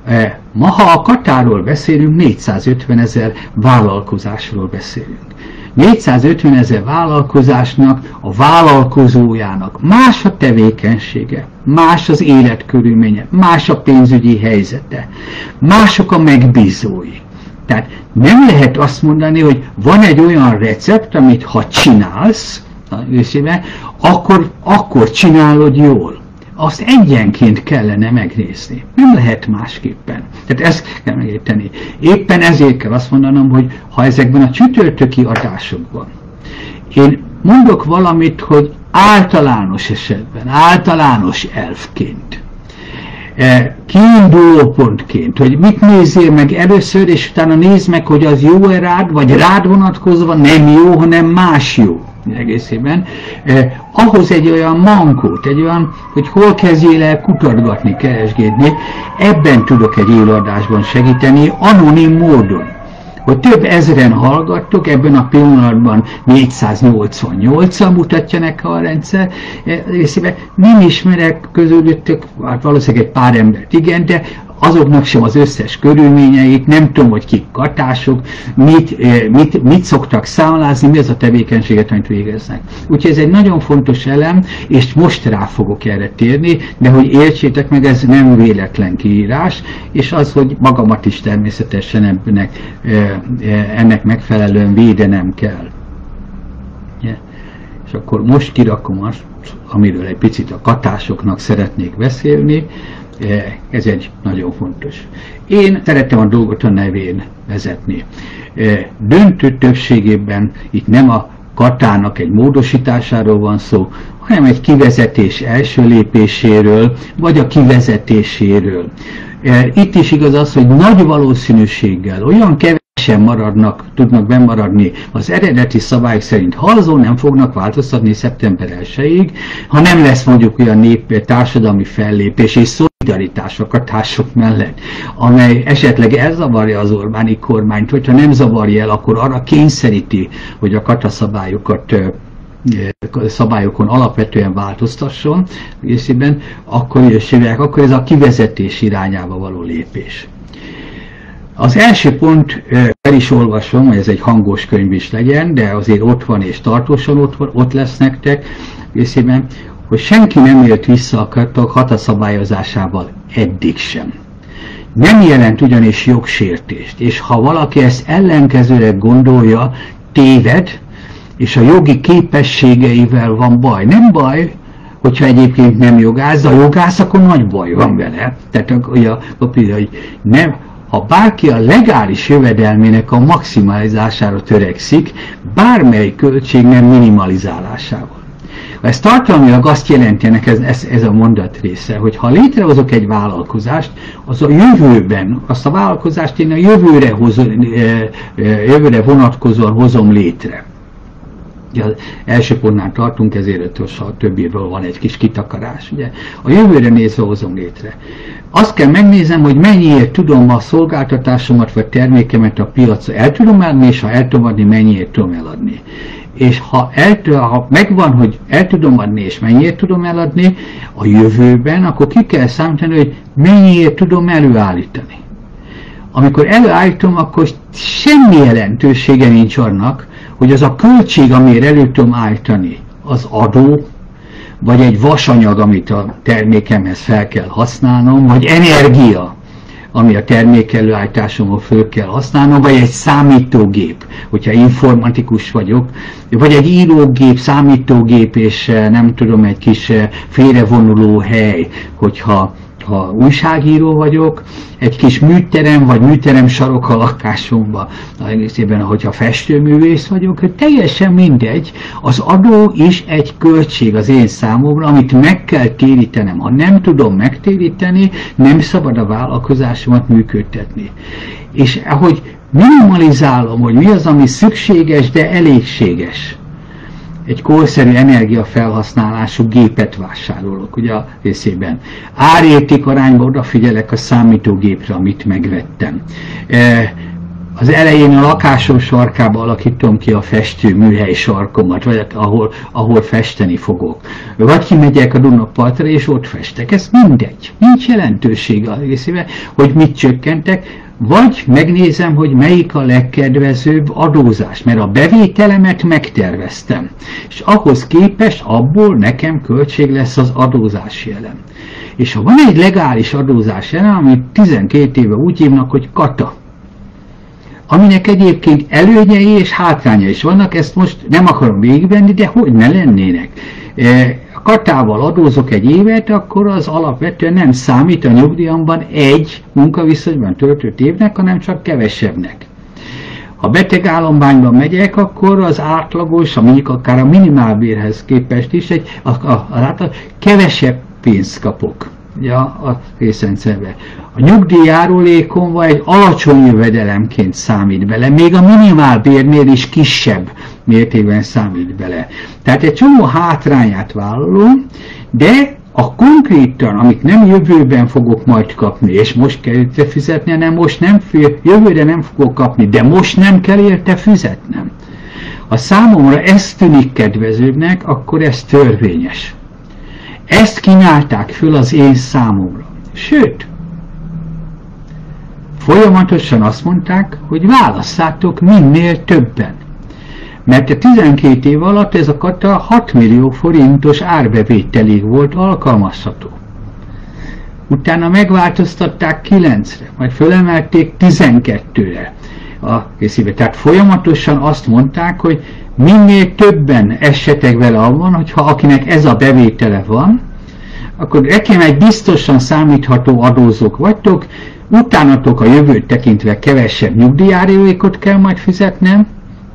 E, ma, ha a Katáról beszélünk, 450 ezer vállalkozásról beszélünk. 450 ezer vállalkozásnak, a vállalkozójának más a tevékenysége, más az életkörülménye, más a pénzügyi helyzete, mások a megbízói. Tehát nem lehet azt mondani, hogy van egy olyan recept, amit ha csinálsz, akkor, akkor csinálod jól azt egyenként kellene megnézni. Nem lehet másképpen. Tehát ezt kell megérteni. Éppen ezért kell azt mondanom, hogy ha ezekben a csütörtöki adásokban én mondok valamit, hogy általános esetben, általános elfként, e, kiinduló pontként, hogy mit nézzél meg először, és utána nézd meg, hogy az jó-e rád, vagy rád vonatkozva nem jó, hanem más jó egészében, eh, ahhoz egy olyan mankót, egy olyan, hogy hol kezdjél el kutatgatni, keresgédni, ebben tudok egy élőadásban segíteni, anonim módon. Hogy több ezeren hallgattok, ebben a pillanatban 488-an mutatja nekem a rendszer részében. Nem ismerek közülöttök, hát valószínűleg egy pár embert, igen, de azoknak sem az összes körülményeit, nem tudom, hogy kik katások, mit, mit, mit szoktak számlázni, mi az a tevékenységet, amit végeznek. Úgyhogy ez egy nagyon fontos elem, és most rá fogok erre térni, de hogy értsétek meg, ez nem véletlen kiírás, és az, hogy magamat is természetesen ennek, ennek megfelelően védenem kell. És akkor most kirakom azt, amiről egy picit a katásoknak szeretnék beszélni, ez egy nagyon fontos. Én szeretem a dolgot a nevén vezetni. Döntő többségében itt nem a katának egy módosításáról van szó, hanem egy kivezetés első lépéséről, vagy a kivezetéséről. Itt is igaz az, hogy nagy valószínűséggel olyan kevés sem maradnak, tudnak bemaradni az eredeti szabályok szerint halzó nem fognak változtatni szeptember 1-ig, ha nem lesz mondjuk olyan nép társadalmi fellépés és szolidaritás a katások mellett, amely esetleg elzavarja az Orbáni kormányt, hogyha nem zavarja el, akkor arra kényszeríti, hogy a kataszabályokat szabályokon alapvetően változtasson részében, akkor, akkor ez a kivezetés irányába való lépés. Az első pont, el is olvasom, hogy ez egy hangos könyv is legyen, de azért ott van és tartósan ott, van, ott lesz nektek részében, hogy senki nem élt vissza a hata szabályozásával eddig sem. Nem jelent ugyanis jogsértést, és ha valaki ezt ellenkezőleg gondolja, téved, és a jogi képességeivel van baj. Nem baj, hogyha egyébként nem jogász, de a jogász, akkor nagy baj van vele. Tehát hogy a, hogy nem, ha bárki a legális jövedelmének a maximalizására törekszik, bármely költség nem minimalizálásával. Ez tartalmilag azt jelenti ez, ez, ez a mondat része, hogy ha létrehozok egy vállalkozást, az a jövőben, azt a vállalkozást én a jövőre, hozom, jövőre vonatkozóan hozom létre. Ugye az első pontnál tartunk, ezért a többiről van egy kis kitakarás. Ugye. A jövőre nézve hozom létre. Azt kell megnézem, hogy mennyiért tudom a szolgáltatásomat vagy termékemet a piacra el tudom adni, és ha el tudom adni, mennyiért tudom eladni. És ha, el, ha megvan, hogy el tudom adni, és mennyiért tudom eladni a jövőben, akkor ki kell számítani, hogy mennyiért tudom előállítani. Amikor előállítom, akkor semmi jelentősége nincs annak, hogy az a költség, amire elő tudom állítani, az adó, vagy egy vasanyag, amit a termékemhez fel kell használnom, vagy energia, ami a termék előállításommal föl kell használnom, vagy egy számítógép, hogyha informatikus vagyok, vagy egy írógép, számítógép, és eh, nem tudom, egy kis eh, félrevonuló hely, hogyha ha újságíró vagyok, egy kis műterem vagy műterem sarok a lakásomban, egészében, hogyha festőművész vagyok, teljesen mindegy, az adó is egy költség az én számomra, amit meg kell térítenem. Ha nem tudom megtéríteni, nem szabad a vállalkozásomat működtetni. És ahogy minimalizálom, hogy mi az, ami szükséges, de elégséges egy korszerű energiafelhasználású gépet vásárolok, ugye a részében. Árérték arányban odafigyelek a számítógépre, amit megvettem. E, az elején a lakásom sarkába alakítom ki a festő műhely sarkomat, vagy hát ahol, ahol festeni fogok. Vagy kimegyek a Dunapartra, és ott festek. Ez mindegy. Nincs jelentősége a részében, hogy mit csökkentek vagy megnézem, hogy melyik a legkedvezőbb adózás, mert a bevételemet megterveztem, és ahhoz képest abból nekem költség lesz az adózás jelen. És ha van egy legális adózás jelen, amit 12 éve úgy hívnak, hogy kata, aminek egyébként előnyei és hátrányai is vannak, ezt most nem akarom végigvenni, de hogy ne lennének. E, katával adózok egy évet, akkor az alapvetően nem számít a nyugdíjamban egy munkaviszonyban töltött évnek, hanem csak kevesebbnek. Ha beteg állományban megyek, akkor az átlagos, mondjuk akár a minimálbérhez képest is egy, a, a, a, a kevesebb pénzt kapok ja, a részrendszerbe. A nyugdíjjárulékon vagy egy alacsony jövedelemként számít bele, még a minimálbérnél is kisebb mértékben számít bele. Tehát egy csomó hátrányát vállalom, de a konkrétan, amit nem jövőben fogok majd kapni, és most kell érte fizetni, hanem most nem fél, jövőre nem fogok kapni, de most nem kell érte fizetnem. Ha számomra ez tűnik kedvezőbbnek, akkor ez törvényes. Ezt kínálták föl az én számomra. Sőt, folyamatosan azt mondták, hogy válasszátok minél többen. Mert a 12 év alatt ez a kata 6 millió forintos árbevételig volt alkalmazható. Utána megváltoztatták 9-re, majd fölemelték 12-re a készébe. Tehát folyamatosan azt mondták, hogy minél többen essetek vele abban, hogyha akinek ez a bevétele van, akkor nekem egy biztosan számítható adózók vagytok, utánatok a jövőt tekintve kevesebb nyugdíjárélékot kell majd fizetnem,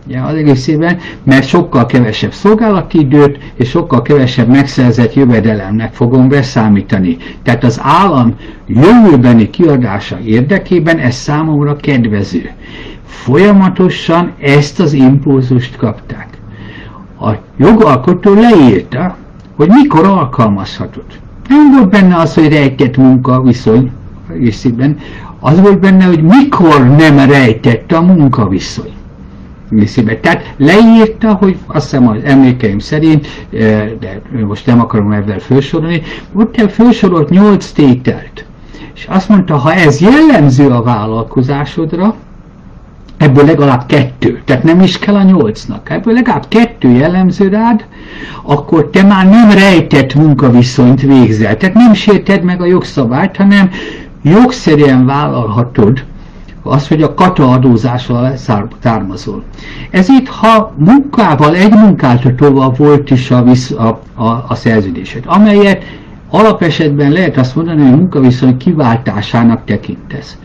ja, az egészében, mert sokkal kevesebb szolgálati időt és sokkal kevesebb megszerzett jövedelemnek fogom beszámítani. Tehát az állam jövőbeni kiadása érdekében ez számomra kedvező. Folyamatosan ezt az impulzust kapták. A jogalkotó leírta, hogy mikor alkalmazhatod. Nem volt benne az, hogy rejtett munka viszony egészében, az volt benne, hogy mikor nem rejtett a munkaviszony. Részében. Tehát leírta, hogy azt hiszem az emlékeim szerint, eh, de most nem akarom ebben felsorolni, ott felsorolt 8 tételt. És azt mondta, ha ez jellemző a vállalkozásodra, ebből legalább kettő, tehát nem is kell a nyolcnak, ebből legalább kettő jellemző rád, akkor te már nem rejtett munkaviszonyt végzel, tehát nem sérted meg a jogszabályt, hanem jogszerűen vállalhatod az, hogy a kata adózással származol. Ezért, ha munkával, egy munkáltatóval volt is a, a, a, a szerződésed, amelyet alapesetben lehet azt mondani, hogy munkaviszony kiváltásának tekintesz.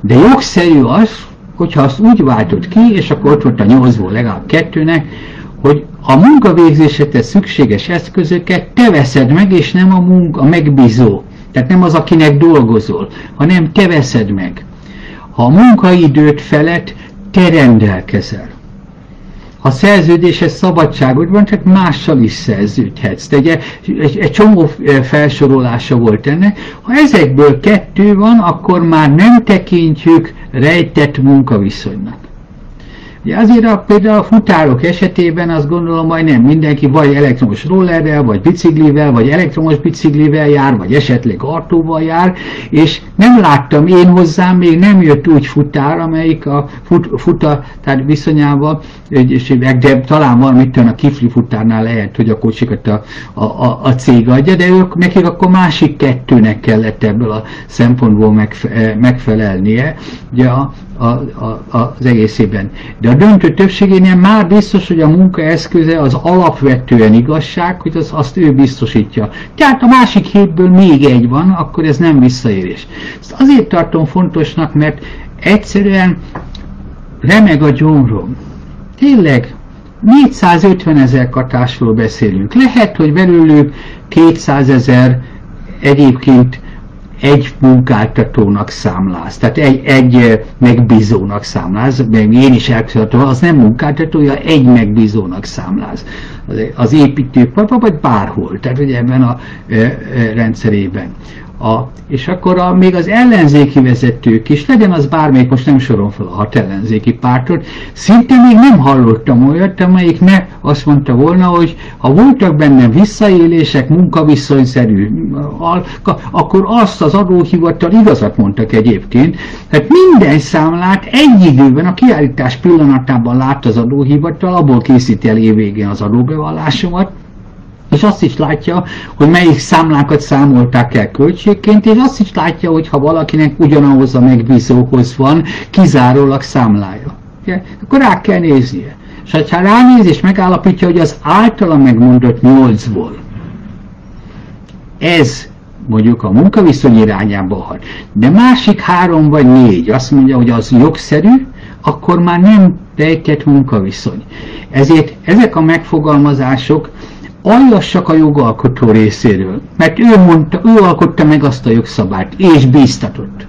De jogszerű az, hogyha azt úgy váltod ki, és akkor ott volt a nyolcból legalább kettőnek, hogy a munkavégzésedhez szükséges eszközöket te veszed meg, és nem a munka a megbízó. Tehát nem az, akinek dolgozol, hanem te veszed meg. Ha a munkaidőt felett te rendelkezel. Ha szerződéses szabadságod van, csak mással is szerződhetsz. Ugye egy, egy csomó felsorolása volt ennek. Ha ezekből kettő van, akkor már nem tekintjük rejtett munkaviszonynak. Ugye azért a, például a futárok esetében azt gondolom majdnem mindenki vagy elektromos rollerrel, vagy biciklivel, vagy elektromos biciklivel jár, vagy esetleg autóval jár, és nem láttam én hozzám, még nem jött úgy futár, amelyik a fut, futa, tehát viszonyában, de talán van, mit a kifli futárnál lehet, hogy a kocsikat a, a, a, a cég adja, de ők, nekik akkor másik kettőnek kellett ebből a szempontból megfelelnie. Ugye a, a, a, az egészében. De a döntő többségénél már biztos, hogy a munka eszköze az alapvetően igazság, hogy az, azt ő biztosítja. Tehát a másik hétből még egy van, akkor ez nem visszaérés. Ezt azért tartom fontosnak, mert egyszerűen remeg a gyomrom. Tényleg 450 ezer katásról beszélünk. Lehet, hogy belőlük 200 ezer egyébként egy munkáltatónak számláz, tehát egy, egy megbízónak számláz, meg én is elkülönhetem, az nem munkáltatója, egy megbízónak számláz az építők, vagy bárhol, tehát ugye ebben a rendszerében. A, és akkor a, még az ellenzéki vezetők is, legyen az bármelyik, most nem sorom fel a hat ellenzéki pártot, szinte még nem hallottam olyat, amelyik ne azt mondta volna, hogy ha voltak benne visszaélések, munkaviszonyszerű, akkor azt az adóhivatal igazat mondtak egyébként, tehát minden számlát egy időben a kiállítás pillanatában lát az adóhivatal, abból készíti el évvégén az adóbevallásomat, és azt is látja, hogy melyik számlákat számolták el költségként, és azt is látja, hogy ha valakinek ugyanahoz a megbízóhoz van kizárólag számlája. Ugye? Akkor rá kell néznie. És ha ránéz és megállapítja, hogy az általa megmondott nyolcból ez mondjuk a munkaviszony irányába hat, de másik három vagy négy azt mondja, hogy az jogszerű, akkor már nem rejtett munkaviszony. Ezért ezek a megfogalmazások allassak a jogalkotó részéről, mert ő mondta, ő alkotta meg azt a jogszabályt, és bíztatott.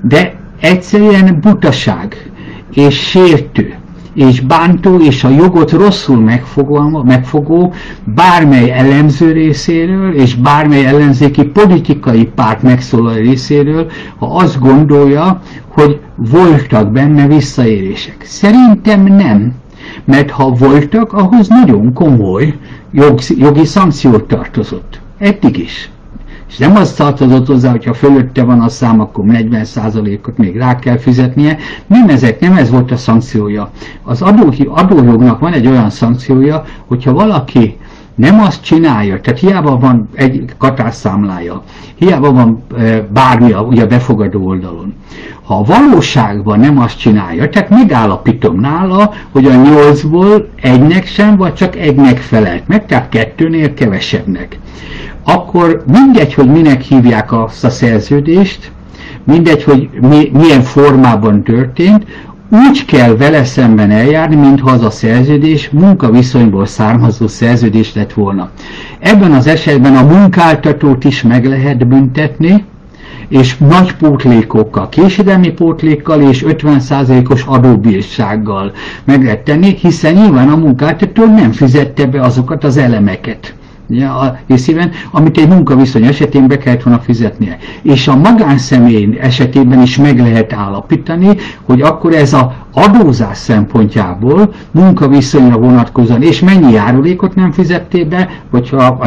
De egyszerűen butaság, és sértő, és bántó, és a jogot rosszul megfogó, megfogó bármely elemző részéről, és bármely ellenzéki politikai párt megszólal részéről, ha azt gondolja, hogy voltak benne visszaérések. Szerintem nem mert ha voltak, ahhoz nagyon komoly jogi, jogi szankciót tartozott. Eddig is. És nem az tartozott hozzá, hogyha fölötte van a szám, akkor 40%-ot még rá kell fizetnie. Nem ezek, nem ez volt a szankciója. Az adó, adójognak van egy olyan szankciója, hogyha valaki nem azt csinálja, tehát hiába van egy katásszámlája, hiába van e, bármi a, befogadó oldalon. Ha a valóságban nem azt csinálja, tehát megállapítom nála, hogy a nyolcból egynek sem, vagy csak egynek felelt meg, tehát kettőnél kevesebbnek. Akkor mindegy, hogy minek hívják azt a szerződést, mindegy, hogy mi, milyen formában történt, úgy kell vele szemben eljárni, mintha az a szerződés munkaviszonyból származó szerződés lett volna. Ebben az esetben a munkáltatót is meg lehet büntetni, és nagy pótlékokkal, késedelmi pótlékkal és 50%-os adóbírsággal meg lehet tenni, hiszen nyilván a munkáltató nem fizette be azokat az elemeket ja, részében, amit egy munkaviszony esetén be kellett volna fizetnie. És a magánszemély esetében is meg lehet állapítani, hogy akkor ez a adózás szempontjából munkaviszonyra vonatkozóan, és mennyi járulékot nem fizettél be, hogyha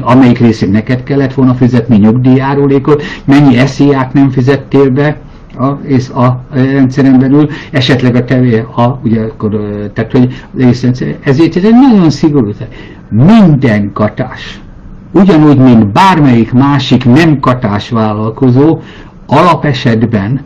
amelyik részén neked kellett volna fizetni nyugdíjjárulékot, mennyi esziák nem fizettél be, a, és a rendszeren belül, esetleg a tevé, a, ugye, akkor, tehát, hogy ezért ez egy nagyon szigorú minden katás, ugyanúgy, mint bármelyik másik nem katás vállalkozó, alapesetben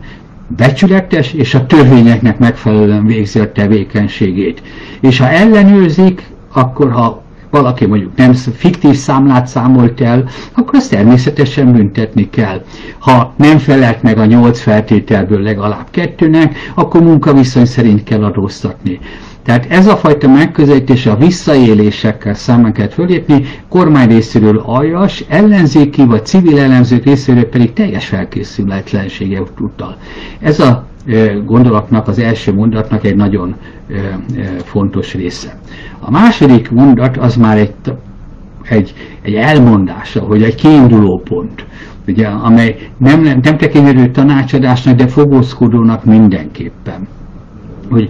becsületes és a törvényeknek megfelelően végzi a tevékenységét. És ha ellenőrzik, akkor ha valaki mondjuk nem fiktív számlát számolt el, akkor azt természetesen büntetni kell. Ha nem felelt meg a nyolc feltételből legalább kettőnek, akkor munkaviszony szerint kell adóztatni. Tehát ez a fajta megközelítés a visszaélésekkel szemben kell fölépni, kormány részéről aljas, ellenzéki vagy civil ellenzők részéről pedig teljes felkészületlensége utal. Ez a gondolatnak, az első mondatnak egy nagyon fontos része. A második mondat az már egy, egy, egy elmondása, hogy egy kiinduló pont, ugye, amely nem, nem, nem tekintető tanácsadásnak, de fogózkodónak mindenképpen. Hogy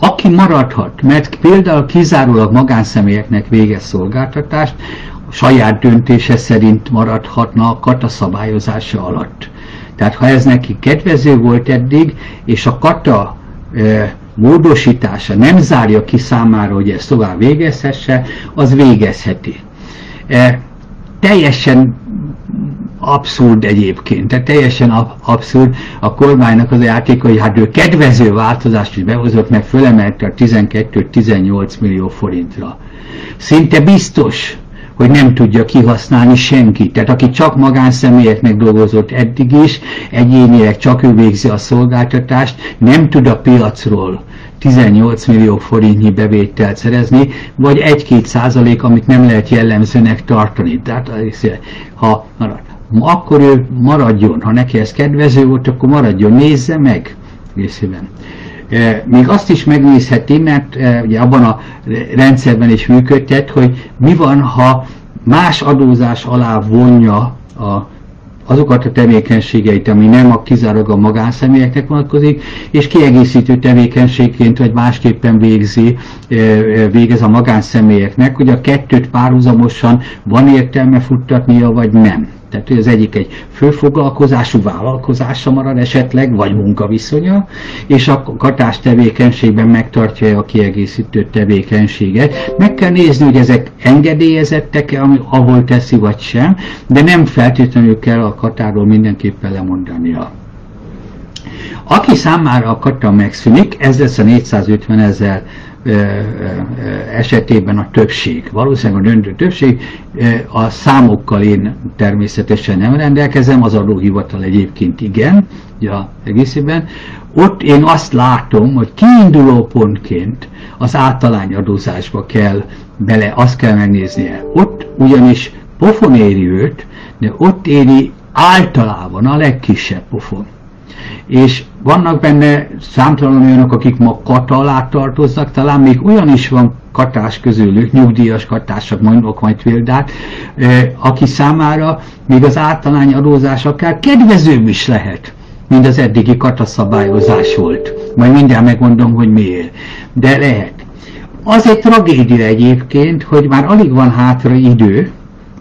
aki maradhat, mert például kizárólag magánszemélyeknek végez szolgáltatást, saját döntése szerint maradhatna a kata szabályozása alatt. Tehát ha ez neki kedvező volt eddig, és a kata e, módosítása nem zárja ki számára, hogy ezt tovább végezhesse, az végezheti. E, teljesen abszurd egyébként, tehát teljesen abszurd a kormánynak az a játék, hogy hát ő kedvező változást is behozott, mert fölemelte a 12-18 millió forintra. Szinte biztos, hogy nem tudja kihasználni senki. Tehát aki csak magánszemélyeknek dolgozott eddig is, egyénileg csak ő végzi a szolgáltatást, nem tud a piacról 18 millió forintnyi bevételt szerezni, vagy 1-2 százalék, amit nem lehet jellemzőnek tartani. Tehát ha marad akkor ő maradjon, ha neki ez kedvező volt, akkor maradjon, nézze meg részében. E, még azt is megnézheti, mert e, ugye abban a rendszerben is működtet, hogy mi van, ha más adózás alá vonja a azokat a tevékenységeit, ami nem a kizárólag a magánszemélyeknek vonatkozik, és kiegészítő tevékenységként vagy másképpen végzi, e, végez a magánszemélyeknek, hogy a kettőt párhuzamosan van értelme futtatnia, vagy nem. Tehát hogy az egyik egy főfoglalkozású vállalkozása marad esetleg, vagy munkaviszonya, és a katás tevékenységben megtartja a kiegészítő tevékenységet. Meg kell nézni, hogy ezek engedélyezettek-e, ahol teszi, vagy sem, de nem feltétlenül kell a katáról mindenképpen lemondania. Aki számára a kata megszűnik, ez lesz a 450 ezer esetében a többség, valószínűleg a döntő többség, a számokkal én természetesen nem rendelkezem, az adóhivatal egyébként igen, ja, egészében. Ott én azt látom, hogy kiinduló pontként az általányadózásba kell bele, azt kell megnéznie. Ott ugyanis pofon éri őt, de ott éri általában a legkisebb pofon és vannak benne számtalan olyanok, akik ma kata alá tartoznak, talán még olyan is van katás közülük, nyugdíjas katások, mondok majd példát, aki számára még az általány adózás akár kedvezőbb is lehet, mint az eddigi kataszabályozás volt. Majd mindjárt megmondom, hogy miért. De lehet. Az egy tragédia egyébként, hogy már alig van hátra idő,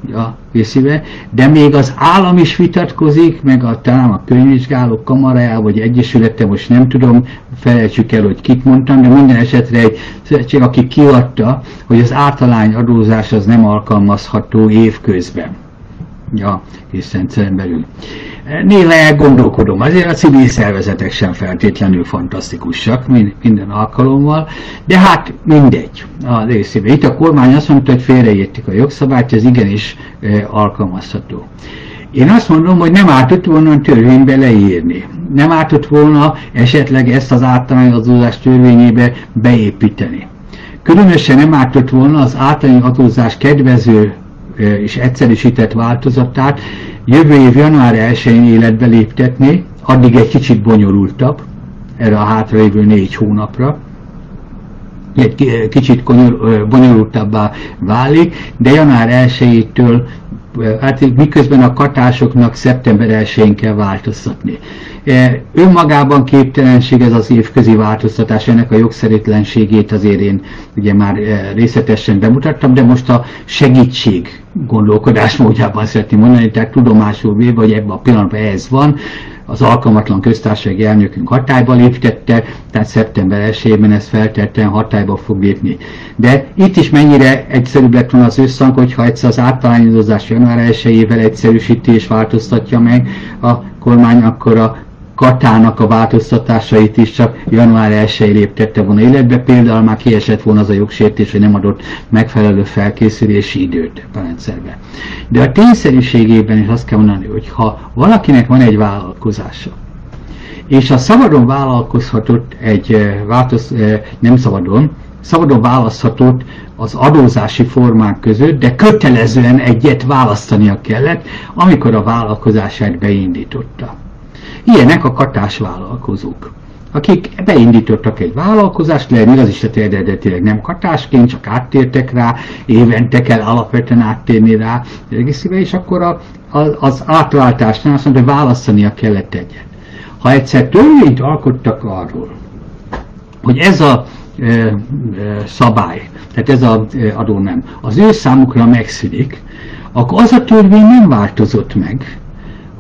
ja, viszibe, de még az állam is vitatkozik, meg a, talán a könyvvizsgálók kamarája, vagy egyesülete, most nem tudom, felejtsük el, hogy kit mondtam, de minden esetre egy szövetség, aki kiadta, hogy az általány adózás az nem alkalmazható évközben. Ja, és rendszeren belül. Néha elgondolkodom, azért a civil szervezetek sem feltétlenül fantasztikusak minden alkalommal, de hát mindegy a részében. Itt a kormány azt mondta, hogy félreértik a jogszabályt, ez igenis alkalmazható. Én azt mondom, hogy nem ártott volna a törvénybe leírni. Nem ártott volna esetleg ezt az általános törvényébe beépíteni. Különösen nem ártott volna az általános kedvező és egyszerűsített változatát jövő év január 1-én életbe léptetni, addig egy kicsit bonyolultabb, erre a hátralévő négy hónapra, egy kicsit bonyolultabbá válik, de január 1-től hát miközben a katásoknak szeptember 1-én kell változtatni. Önmagában képtelenség ez az évközi változtatás, ennek a jogszerűtlenségét azért én ugye már részletesen bemutattam, de most a segítség gondolkodás módjában szeretném mondani, tehát tudomásul véve, hogy ebben a pillanatban ez van, az alkalmatlan köztársasági elnökünk hatályba léptette, tehát szeptember 1-ben ez feltétlenül hatályba fog lépni. De itt is mennyire egyszerűbb lett volna az összhang, hogyha egyszer az általányozás január 1-ével egyszerűsítés változtatja meg a kormány, akkor a Katának a változtatásait is csak január 1 léptette volna életbe, például már kiesett volna az a jogsértés, hogy nem adott megfelelő felkészülési időt a rendszerbe. De a tényszerűségében is azt kell mondani, hogy ha valakinek van egy vállalkozása, és a szabadon vállalkozhatott egy eh, változ, eh, nem szabadon, szabadon választhatott az adózási formák között, de kötelezően egyet választania kellett, amikor a vállalkozását beindította. Ilyenek a katás vállalkozók akik beindítottak egy vállalkozást, lehet az is eredetileg nem katásként, csak áttértek rá, évente kell alapvetően áttérni rá, és akkor a, a, az átváltásnál azt mondta, hogy választania kellett egyet. Ha egyszer törvényt alkottak arról, hogy ez a e, e, szabály, tehát ez az e, adó nem, az ő számukra megszűnik, akkor az a törvény nem változott meg,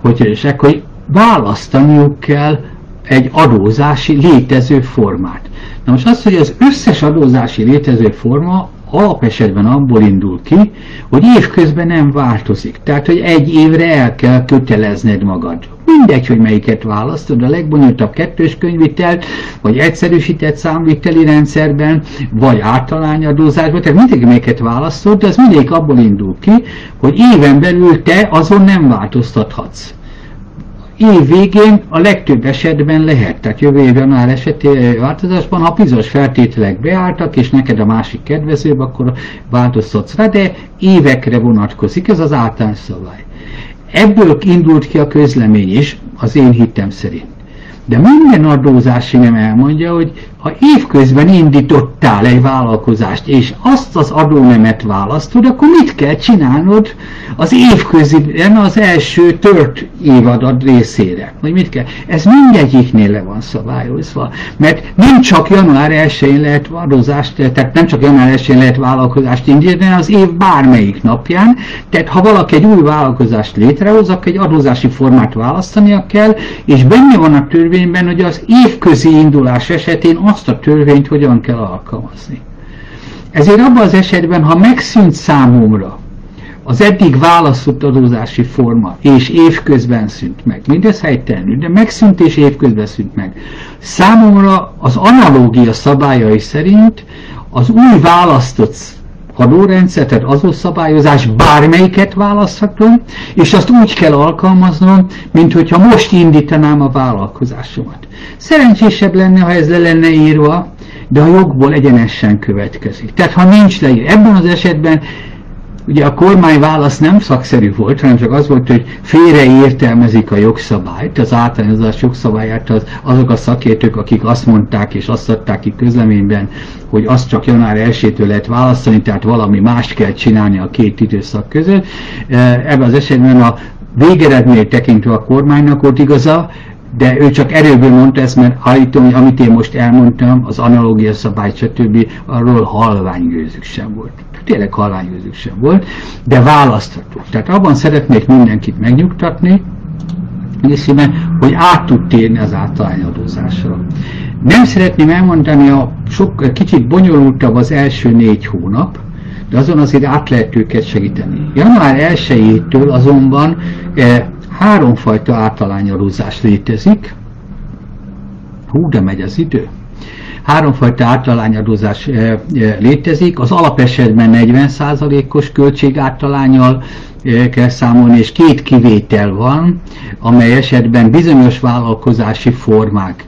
hogy, és akkor választaniuk kell egy adózási létező formát. Na most az, hogy az összes adózási létező forma alapesetben abból indul ki, hogy évközben nem változik. Tehát, hogy egy évre el kell kötelezned magad. Mindegy, hogy melyiket választod, a legbonyolultabb kettős könyvitelt, vagy egyszerűsített számviteli rendszerben, vagy általányadózásban, tehát mindegy, melyiket választod, de az mindig abból indul ki, hogy éven belül te azon nem változtathatsz év végén a legtöbb esetben lehet, tehát jövő év január eseti változásban, ha bizonyos feltételek beálltak, és neked a másik kedvezőbb, akkor változtatsz rá, de évekre vonatkozik, ez az általános szabály. Ebből indult ki a közlemény is, az én hittem szerint. De minden adózási nem elmondja, hogy ha évközben indítottál egy vállalkozást, és azt az adónemet választod, akkor mit kell csinálnod az évközben az első tört évadat részére? Vagy mit kell? Ez mindegyiknél le van szabályozva, mert nem csak január 1-én lehet adózást, tehát nem csak január 1-én lehet vállalkozást indítani, hanem az év bármelyik napján, tehát ha valaki egy új vállalkozást létrehoz, akkor egy adózási formát választania kell, és benne van a törvényben, hogy az évközi indulás esetén azt a törvényt hogyan kell alkalmazni. Ezért abban az esetben, ha megszűnt számomra az eddig választott adózási forma, és évközben szűnt meg, mindez helytelenül, de megszűnt és évközben szűnt meg. Számomra az analógia szabályai szerint az új választott adórendszer, tehát adószabályozás, bármelyiket választhatom, és azt úgy kell alkalmaznom, mint hogyha most indítanám a vállalkozásomat. Szerencsésebb lenne, ha ez le lenne írva, de a jogból egyenesen következik. Tehát ha nincs leírva, ebben az esetben ugye a kormány válasz nem szakszerű volt, hanem csak az volt, hogy félre értelmezik a jogszabályt, az általános jogszabályát az, azok a szakértők, akik azt mondták és azt adták ki közleményben, hogy azt csak január 1-től lehet választani, tehát valami mást kell csinálni a két időszak között. Ebben az esetben a végeredményt tekintve a kormánynak volt igaza, de ő csak erőből mondta ezt, mert állítom, hogy amit én most elmondtam, az analógia szabály, stb. arról halvány sem volt. Tényleg halványőző sem volt, de választható. Tehát abban szeretnék mindenkit megnyugtatni, részében, hogy át tud térni az általányadózásra. Nem szeretném elmondani, a sok, kicsit bonyolultabb az első négy hónap, de azon azért át lehet őket segíteni. Január 1-től azonban e, háromfajta általányadózás létezik. Hú, de megy az idő háromfajta általányadózás eh, eh, létezik. Az alapesetben 40%-os költségáltalányjal eh, kell számolni, és két kivétel van, amely esetben bizonyos vállalkozási formák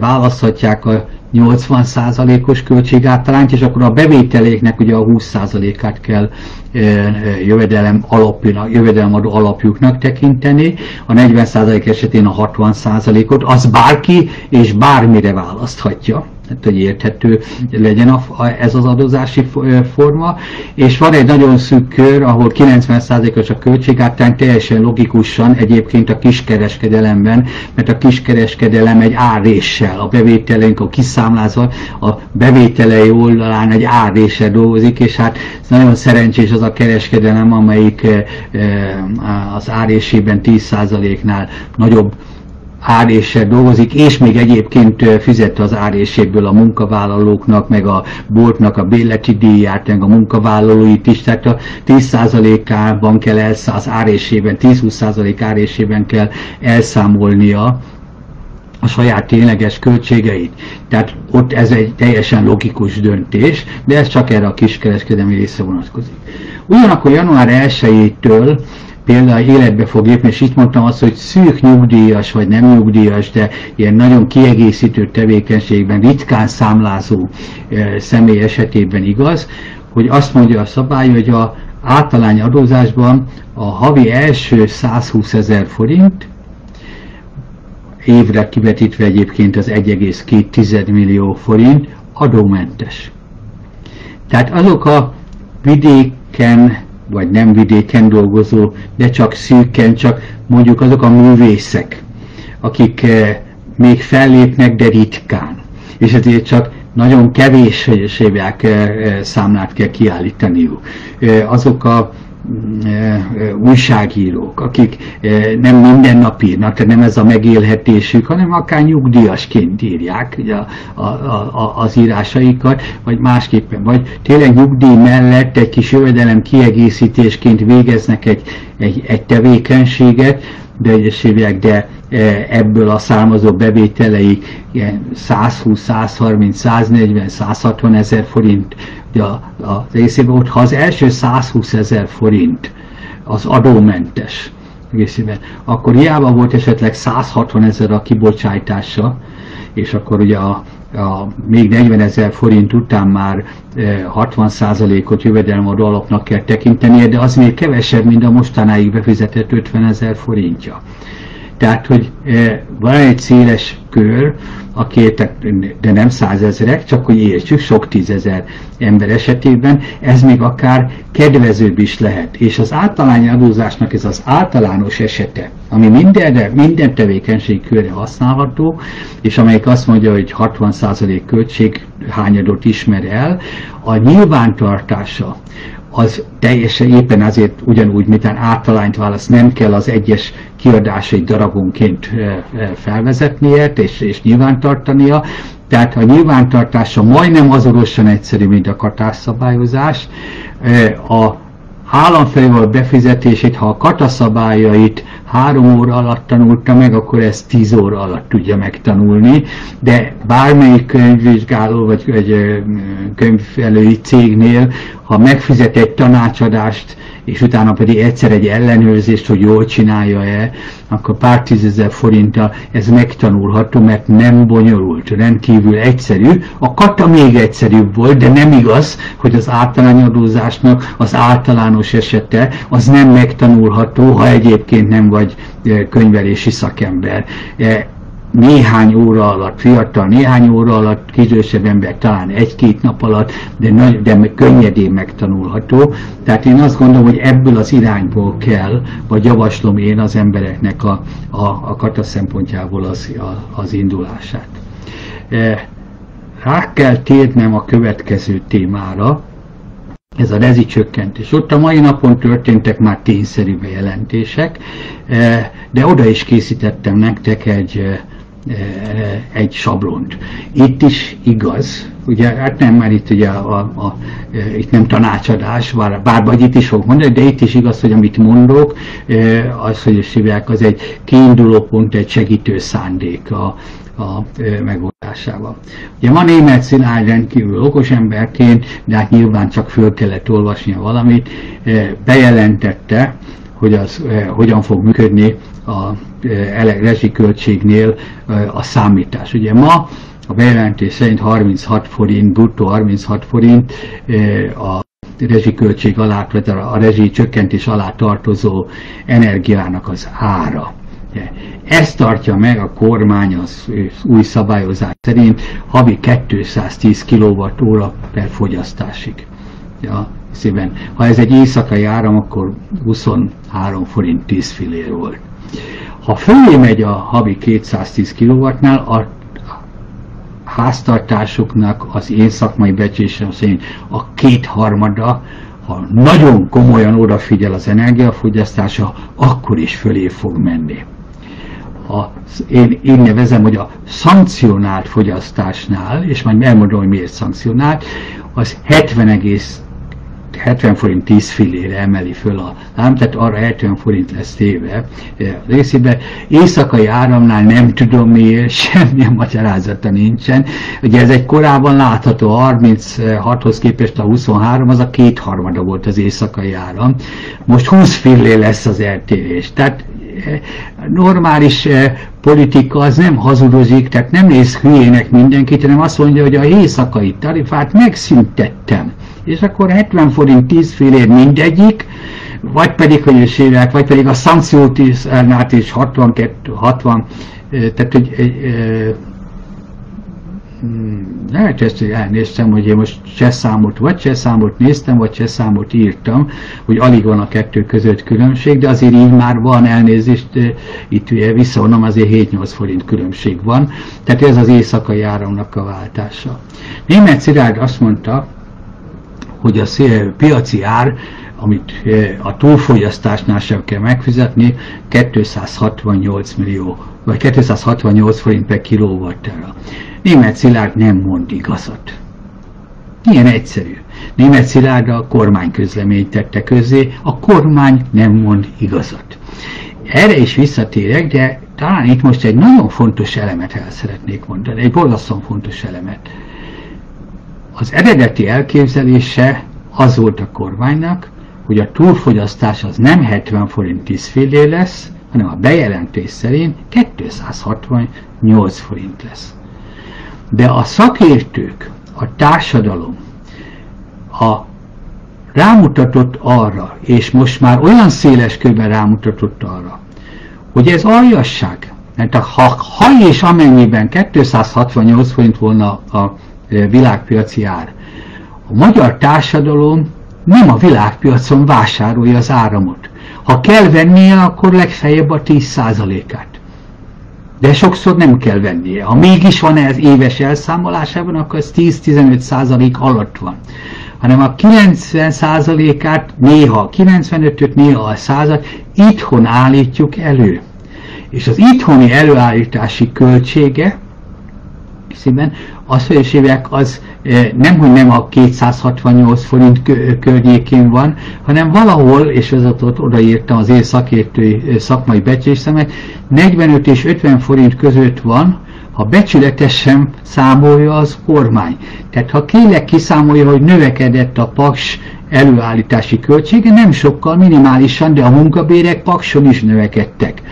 választhatják a 80%-os költségáltalányt, és akkor a bevételéknek ugye a 20%-át kell jövedelem, alapjúnak, jövedelem adó alapjuknak tekinteni, a 40% esetén a 60%-ot, az bárki és bármire választhatja hogy érthető legyen a, ez az adózási forma, és van egy nagyon szűk kör, ahol 90%-os a költségártány teljesen logikusan egyébként a kiskereskedelemben, mert a kiskereskedelem egy áréssel, a bevételénk a kiszámlázva, a bevételei oldalán egy áréssel dolgozik, és hát nagyon szerencsés az a kereskedelem, amelyik az árésében 10%-nál nagyobb áréssel dolgozik, és még egyébként fizette az áréséből a munkavállalóknak, meg a boltnak a béleti díját, meg a munkavállalóit is, tehát a 10%-ában kell elsz, az árésében, 10-20% árésében kell elszámolnia a saját tényleges költségeit. Tehát ott ez egy teljesen logikus döntés, de ez csak erre a kiskereskedelmi része vonatkozik. Ugyanakkor január 1-től például életbe fog lépni, és itt mondtam azt, hogy szűk nyugdíjas vagy nem nyugdíjas, de ilyen nagyon kiegészítő tevékenységben ritkán számlázó e, személy esetében igaz, hogy azt mondja a szabály, hogy a általány adózásban a havi első 120 ezer forint, évre kivetítve egyébként az 1,2 millió forint adómentes. Tehát azok a vidéken vagy nem vidéken dolgozó, de csak szűken, csak mondjuk azok a művészek, akik eh, még fellépnek, de ritkán. És ezért csak nagyon kevés évek eh, eh, számlát kell kiállítaniuk. Azok a újságírók, akik nem minden nap írnak, tehát nem ez a megélhetésük, hanem akár nyugdíjasként írják a, a, a, az írásaikat, vagy másképpen, vagy tényleg nyugdíj mellett egy kis jövedelem kiegészítésként végeznek egy, egy, egy tevékenységet, de egyes hívják, de ebből a származó bevételei 120, 130, 140, 160 ezer forint a, a részében, ott ha az első 120 ezer forint az adómentes részében, akkor hiába volt esetleg 160 ezer a kibocsátása, és akkor ugye a, a még 40 ezer forint után már 60%-ot jövedelmadó alapnak kell tekintenie, de az még kevesebb, mint a mostanáig befizetett 50 ezer forintja. Tehát, hogy van egy széles kör, aki de nem százezerek, csak hogy értsük, sok tízezer ember esetében, ez még akár kedvezőbb is lehet. És az általány adózásnak ez az általános esete, ami mindenre, minden tevékenység körre használható, és amelyik azt mondja, hogy 60% költség hányadot ismer el, a nyilvántartása az teljesen éppen azért ugyanúgy, mint általányt válasz, nem kell az egyes kiadásait darabonként felvezetnie és, és nyilvántartania, tehát a nyilvántartása majdnem azonosan egyszerű, mint a katárszabályozás. A államfejval befizetését, ha a kataszabályait három óra alatt tanulta meg, akkor ezt tíz óra alatt tudja megtanulni, de bármelyik könyvvizsgáló vagy egy könyvelői cégnél, ha megfizet egy tanácsadást, és utána pedig egyszer egy ellenőrzést, hogy jól csinálja-e, akkor pár tízezer forinttal ez megtanulható, mert nem bonyolult, rendkívül egyszerű. A kata még egyszerűbb volt, de nem igaz, hogy az általányadózásnak az általános esete az nem megtanulható, ha egyébként nem vagy könyvelési szakember néhány óra alatt, fiatal néhány óra alatt, kizősebb ember talán egy-két nap alatt, de, nagy, de könnyedén megtanulható. Tehát én azt gondolom, hogy ebből az irányból kell, vagy javaslom én az embereknek a, a, a kata szempontjából az, a, az indulását. Rá kell térnem a következő témára, ez a rezsicsökkentés. Ott a mai napon történtek már tényszerű bejelentések, de oda is készítettem nektek egy egy sablont. Itt is igaz, ugye, hát nem, mert itt ugye a, a, a, itt nem tanácsadás, bár, bár vagy itt is fogok mondani, de itt is igaz, hogy amit mondok, az, hogy is hívják, az egy kiinduló pont, egy segítő szándék a, a megoldásával. Ugye ma német Szilágy rendkívül okos emberként, de hát nyilván csak föl kellett olvasnia valamit, bejelentette, hogy az hogyan fog működni a rezsiköltségnél a számítás. Ugye ma a bejelentés szerint 36 forint, bruttó 36 forint a rezsiköltség alá, vagy a rezsi csökkentés alá tartozó energiának az ára. Ezt tartja meg a kormány az új szabályozás szerint havi 210 kWh per fogyasztásig. Ja, szíven. Ha ez egy éjszakai áram, akkor 23 forint 10 fillér volt. Ha fölé megy a havi 210 kW-nál, a háztartásoknak az én szakmai becsésem szerint a kétharmada, ha nagyon komolyan odafigyel az energiafogyasztása, akkor is fölé fog menni. A, én én nevezem, hogy a szankcionált fogyasztásnál, és majd elmondom, hogy miért szankcionált, az 70, 70 forint 10 fillére emeli föl a lám, tehát arra 70 forint lesz téve eh, a részébe. Éjszakai áramnál nem tudom miért, *laughs* semmilyen magyarázata nincsen. Ugye ez egy korábban látható, 36-hoz képest a 23, az a kétharmada volt az éjszakai áram. Most 20 fillé lesz az eltérés. Tehát eh, normális eh, politika az nem hazudozik, tehát nem néz hülyének mindenkit, hanem azt mondja, hogy a éjszakai tarifát megszüntettem és akkor 70 forint 10 fillér mindegyik, vagy pedig, hogy is hívják, vagy pedig a szankciót is, át is 62, 60, tehát hogy hmm, lehet ezt, hogy elnéztem, hogy én most csehszámot, vagy csehszámot néztem, vagy csehszámot írtam, hogy alig van a kettő között különbség, de azért így már van elnézést, itt visszavonom, azért 7-8 forint különbség van, tehát ez az éjszakai áramnak a váltása. Német Szilárd azt mondta, hogy a piaci ár, amit eh, a túlfogyasztásnál sem kell megfizetni, 268 millió, vagy 268 forint per kilowattára. Német Szilárd nem mond igazat. Ilyen egyszerű. Német Szilárd a kormány közleményt tette közzé, a kormány nem mond igazat. Erre is visszatérek, de talán itt most egy nagyon fontos elemet el szeretnék mondani, egy borzasztóan fontos elemet. Az eredeti elképzelése az volt a kormánynak, hogy a túlfogyasztás az nem 70 forint 10 fillé lesz, hanem a bejelentés szerint 268 forint lesz. De a szakértők, a társadalom a rámutatott arra, és most már olyan széles körben rámutatott arra, hogy ez aljasság, mert ha, ha és amennyiben 268 forint volna a világpiaci ár. A magyar társadalom nem a világpiacon vásárolja az áramot. Ha kell vennie, akkor legfeljebb a 10%-át. De sokszor nem kell vennie. Ha mégis van ez éves elszámolásában, akkor ez 10-15% alatt van. Hanem a 90%-át néha, 95-öt néha a század itthon állítjuk elő. És az itthoni előállítási költsége színben, az, hogy hívják, az nem, hogy nem a 268 forint környékén van, hanem valahol, és az ott odaírtam az én szakértői szakmai becsésemet, 45 és 50 forint között van, ha becsületesen számolja az kormány. Tehát ha kélek kiszámolja, hogy növekedett a paks előállítási költsége, nem sokkal, minimálisan, de a munkabérek pakson is növekedtek.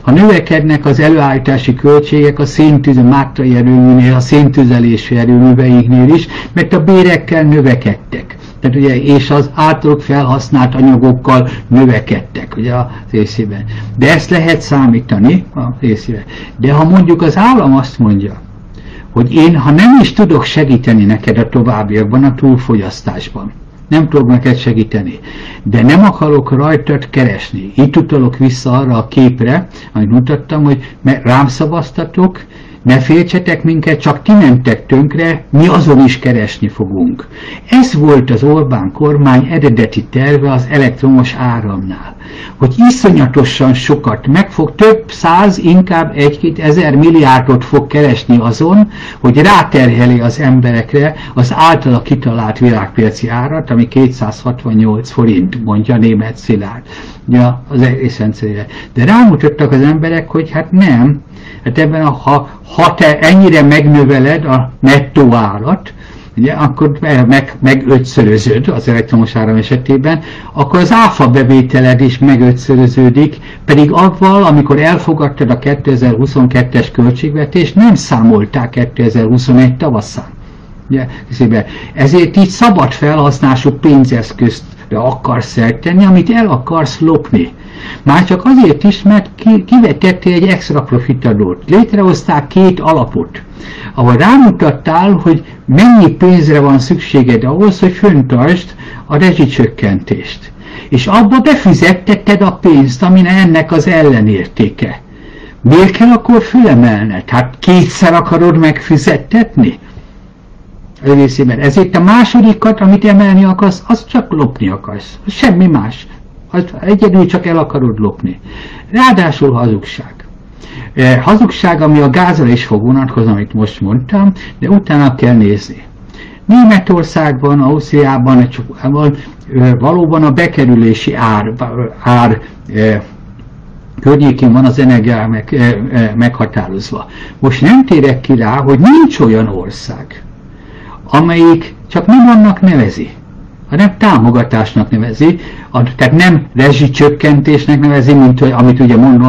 Ha növekednek az előállítási költségek a széntüze, mátrai erőműnél, a széntüzelési erőműveiknél is, mert a bérekkel növekedtek. Tehát ugye, és az általuk felhasznált anyagokkal növekedtek ugye a részében. De ezt lehet számítani a részében. De ha mondjuk az állam azt mondja, hogy én, ha nem is tudok segíteni neked a továbbiakban, a túlfogyasztásban, nem tudok neked segíteni. De nem akarok rajtad keresni. Itt utalok vissza arra a képre, amit mutattam, hogy rám szavaztatok, ne féltsetek minket, csak ti mentek tönkre, mi azon is keresni fogunk. Ez volt az Orbán kormány eredeti terve az elektromos áramnál, hogy iszonyatosan sokat meg fog, több száz, inkább egy-két ezer milliárdot fog keresni azon, hogy ráterheli az emberekre az általa kitalált világpiaci árat, ami 268 forint, mondja német Szilárd. Ja, az egész rendszerére. De rámutattak az emberek, hogy hát nem, hát ebben ha, ha te ennyire megnöveled a nettó árat, ugye, akkor meg, meg ötszörözöd az elektromos áram esetében, akkor az áfa bevételed is megötszöröződik, pedig avval, amikor elfogadtad a 2022-es költségvetést, nem számolták 2021 tavaszán. Ugye, ezért így szabad felhasználású pénzeszközt akarsz eltenni, amit el akarsz lopni. Már csak azért is, mert ki, kivetettél egy extra profitadót. Létrehozták két alapot, ahol rámutattál, hogy mennyi pénzre van szükséged ahhoz, hogy föntartsd a rezsicsökkentést. És abba befizettetted a pénzt, ami ennek az ellenértéke. Miért kell akkor fülemelned? Hát kétszer akarod megfizettetni? Részében. Ezért a másodikat, amit emelni akarsz, az csak lopni akarsz. Semmi más. Az egyedül csak el akarod lopni. Ráadásul hazugság. Eh, hazugság, ami a gázra is fog vonatkozni, amit most mondtam, de utána kell nézni. Németországban, Ausztriában valóban a bekerülési ár, ár eh, környékén van az energia meg, eh, meghatározva. Most nem térek ki rá, hogy nincs olyan ország, amelyik csak nem annak nevezi, hanem támogatásnak nevezi, tehát nem rezsicsökkentésnek nevezi, mint amit ugye mond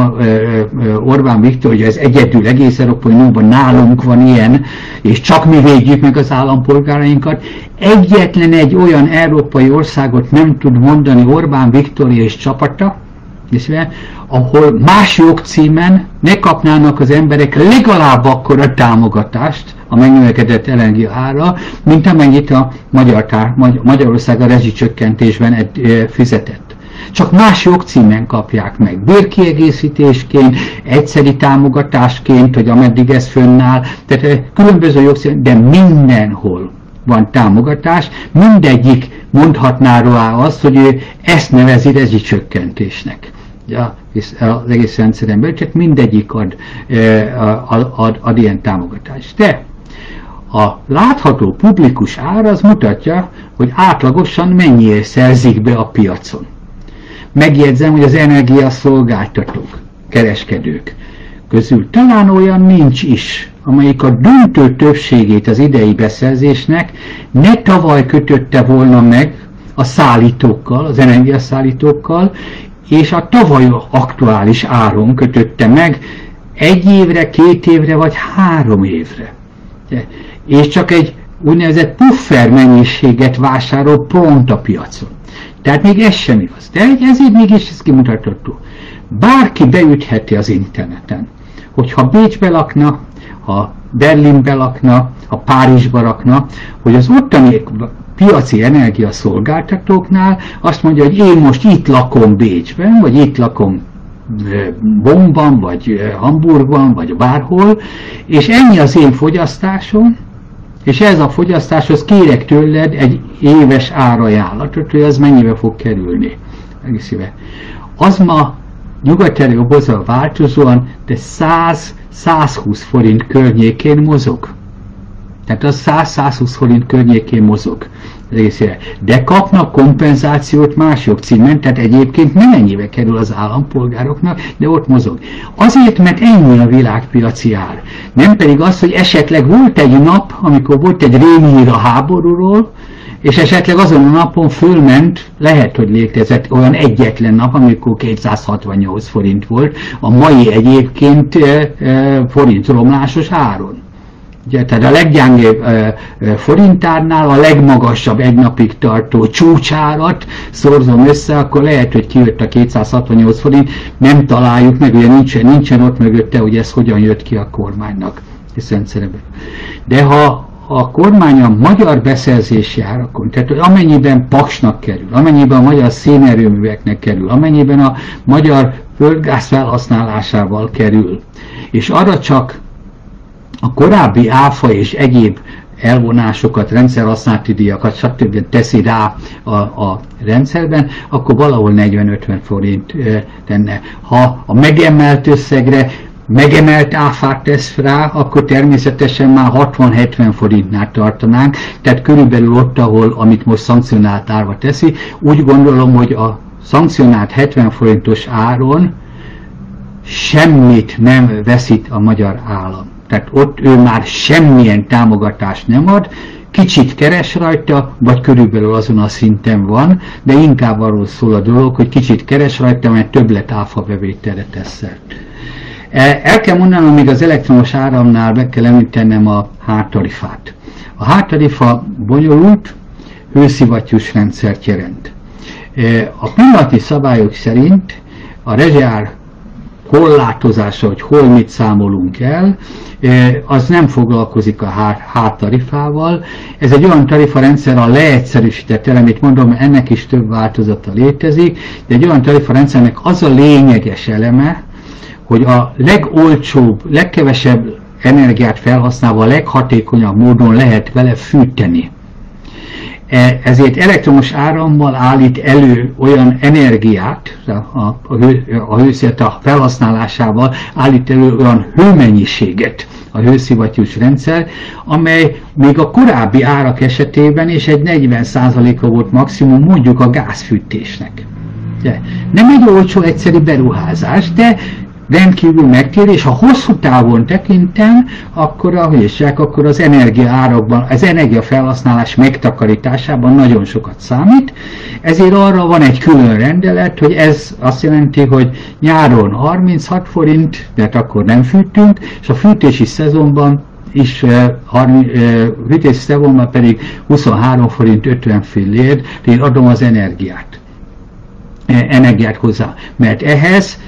Orbán Viktor, hogy ez egyedül egész Európai Unióban nálunk van ilyen, és csak mi védjük meg az állampolgárainkat. Egyetlen egy olyan európai országot nem tud mondani Orbán Viktor és csapata, ahol más jogcímen ne kapnának az emberek legalább akkor a támogatást, a megnövekedett ára, mint amennyit a Magyar, Magyarország a rezsicsökkentésben fizetett. Csak más jogcímen kapják meg. Bérkiegészítésként, egyszeri támogatásként, hogy ameddig ez fönnáll. Tehát különböző jogcímen, de mindenhol van támogatás, mindegyik mondhatná rá azt, hogy ő ezt nevezi rezsicsökkentésnek az egész rendszeren belül, csak mindegyik ad, ad, ad, ad ilyen támogatást. De a látható publikus ár az mutatja, hogy átlagosan mennyiért szerzik be a piacon. Megjegyzem, hogy az energiaszolgáltatók, kereskedők közül talán olyan nincs is, amelyik a döntő többségét az idei beszerzésnek ne tavaly kötötte volna meg a szállítókkal, az energiaszállítókkal, és a tavaly aktuális áron kötötte meg egy évre, két évre vagy három évre. És csak egy úgynevezett puffer mennyiséget vásárol pont a piacon. Tehát még ez sem igaz. De ezért mégis ez kimutatható. Bárki beütheti az interneten, hogyha Bécsbe lakna, ha Berlinbe lakna, ha Párizsba lakna, hogy az ottani piaci energiaszolgáltatóknál azt mondja, hogy én most itt lakom Bécsben, vagy itt lakom Bonban, vagy Hamburgban, vagy bárhol, és ennyi az én fogyasztásom, és ez a fogyasztáshoz kérek tőled egy éves árajánlatot, hogy az mennyibe fog kerülni. Az ma nyugat változóan, de 100-120 forint környékén mozog. Tehát az 100-120 forint környékén mozog részére. De kapnak kompenzációt más jogcímen, tehát egyébként nem ennyibe kerül az állampolgároknak, de ott mozog. Azért, mert ennyi a világpiaci ár. Nem pedig az, hogy esetleg volt egy nap, amikor volt egy rémhír a háborúról, és esetleg azon a napon fölment, lehet, hogy létezett olyan egyetlen nap, amikor 268 forint volt, a mai egyébként e, e, forintromlásos áron. Ugye, tehát a leggyengébb forintárnál a legmagasabb egy napig tartó csúcsárat szorzom össze, akkor lehet, hogy kijött a 268 forint, nem találjuk meg, ugye nincsen, nincsen ott mögötte, hogy ez hogyan jött ki a kormánynak. Hiszen De ha a kormány a magyar beszerzési árakon, tehát amennyiben paksnak kerül, amennyiben a magyar szénerőműveknek kerül, amennyiben a magyar földgáz felhasználásával kerül, és arra csak a korábbi áfa és egyéb elvonásokat, rendszerhasználati díjakat, stb. teszi rá a, a rendszerben, akkor valahol 40-50 forint tenne. Ha a megemelt összegre megemelt áfát tesz rá, akkor természetesen már 60-70 forintnál tartanánk, tehát körülbelül ott, ahol, amit most szankcionált árva teszi. Úgy gondolom, hogy a szankcionált 70 forintos áron semmit nem veszít a magyar állam. Tehát ott ő már semmilyen támogatást nem ad, kicsit keres rajta, vagy körülbelül azon a szinten van, de inkább arról szól a dolog, hogy kicsit keres rajta, mert többlet áfa bevételre tesz e, El kell mondanom, még az elektromos áramnál be kell említenem a háttarifát. A hátarifa bonyolult, hőszivattyús rendszert jelent. E, a pillanatnyi szabályok szerint a rezsár korlátozása, hogy hol mit számolunk el, az nem foglalkozik a háttarifával. Ez egy olyan tarifarendszer, a leegyszerűsített elemét mondom, ennek is több változata létezik, de egy olyan tarifarendszernek az a lényeges eleme, hogy a legolcsóbb, legkevesebb energiát felhasználva a leghatékonyabb módon lehet vele fűteni. E, ezért elektromos árammal állít elő olyan energiát, a, a, a, hő, a felhasználásával állít elő olyan hőmennyiséget a hőszivattyús rendszer, amely még a korábbi árak esetében is egy 40%-a volt maximum mondjuk a gázfűtésnek. De nem egy olcsó egyszerű beruházás, de rendkívül megtér, és ha hosszú távon tekintem, akkor a hülyeség, akkor az energia árakban, az energia felhasználás megtakarításában nagyon sokat számít, ezért arra van egy külön rendelet, hogy ez azt jelenti, hogy nyáron 36 forint, mert akkor nem fűtünk, és a fűtési szezonban is fűtési szezonban pedig 23 forint 50 fillért, én adom az energiát. Energiát hozzá, mert ehhez